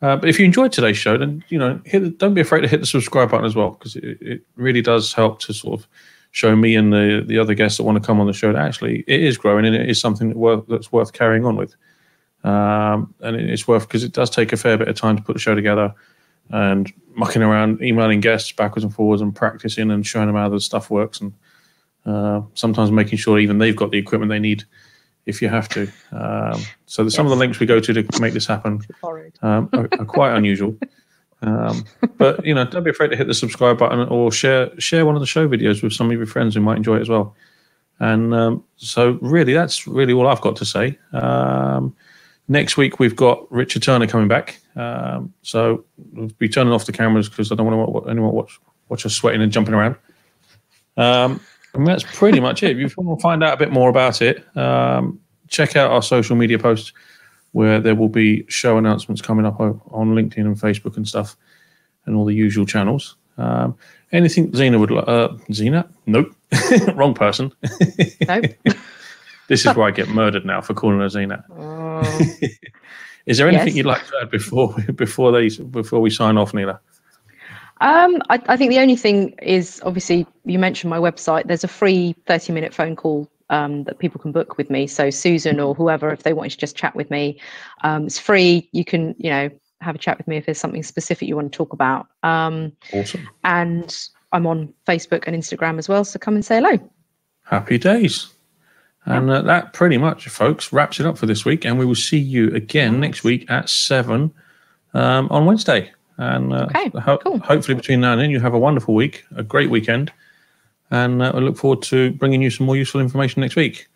Uh, but if you enjoyed today's show, then you know, hit the, don't be afraid to hit the subscribe button as well, because it, it really does help to sort of show me and the the other guests that want to come on the show that actually it is growing and it is something that worth, that's worth carrying on with. Um, and it- it's worth because it does take a fair bit of time to put the show together and mucking around, emailing guests backwards and forwards, and practicing and showing them how the stuff works, and uh, sometimes making sure even they've got the equipment they need if you have to. Um, so there's some of the links we go to to make this happen um, are, are quite unusual. Um, but you know, don't be afraid to hit the subscribe button or share share one of the show videos with some of your friends who might enjoy it as well. And um, so, really, that's really all I've got to say. Um, next week we've got Richard Turner coming back. Um, so we'll be turning off the cameras because I don't want to anyone watch watch us sweating and jumping around. And that's pretty much it. If you want to find out a bit more about it, um, check out our social media posts where there will be show announcements coming up on LinkedIn and Facebook and stuff, and all the usual channels. Um, anything Zena would like? Uh, Zena? Nope, wrong person. Nope. This is where I get murdered now for calling her Zena. Oh. Is there anything Yes. you'd like to add before before they before we sign off, Neela? Um, I, I think the only thing is obviously you mentioned my website. There's a free 30 minute phone call um, that people can book with me. So Susan or whoever, if they wanted to just chat with me, um, it's free. You can, you know, have a chat with me if there's something specific you want to talk about. Um, Awesome. and I'm on Facebook and Instagram as well. So come and say hello. Happy days. And uh, that pretty much, folks, wraps it up for this week. And we will see you again next week at seven um, on Wednesday. And uh, Okay, ho- cool. hopefully, between now and then, you have a wonderful week, a great weekend. And uh, I look forward to bringing you some more useful information next week.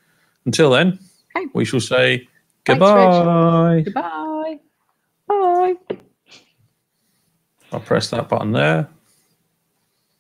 Until then, Okay. we shall say Thanks, goodbye. Goodbye. Bye. I'll press that button there.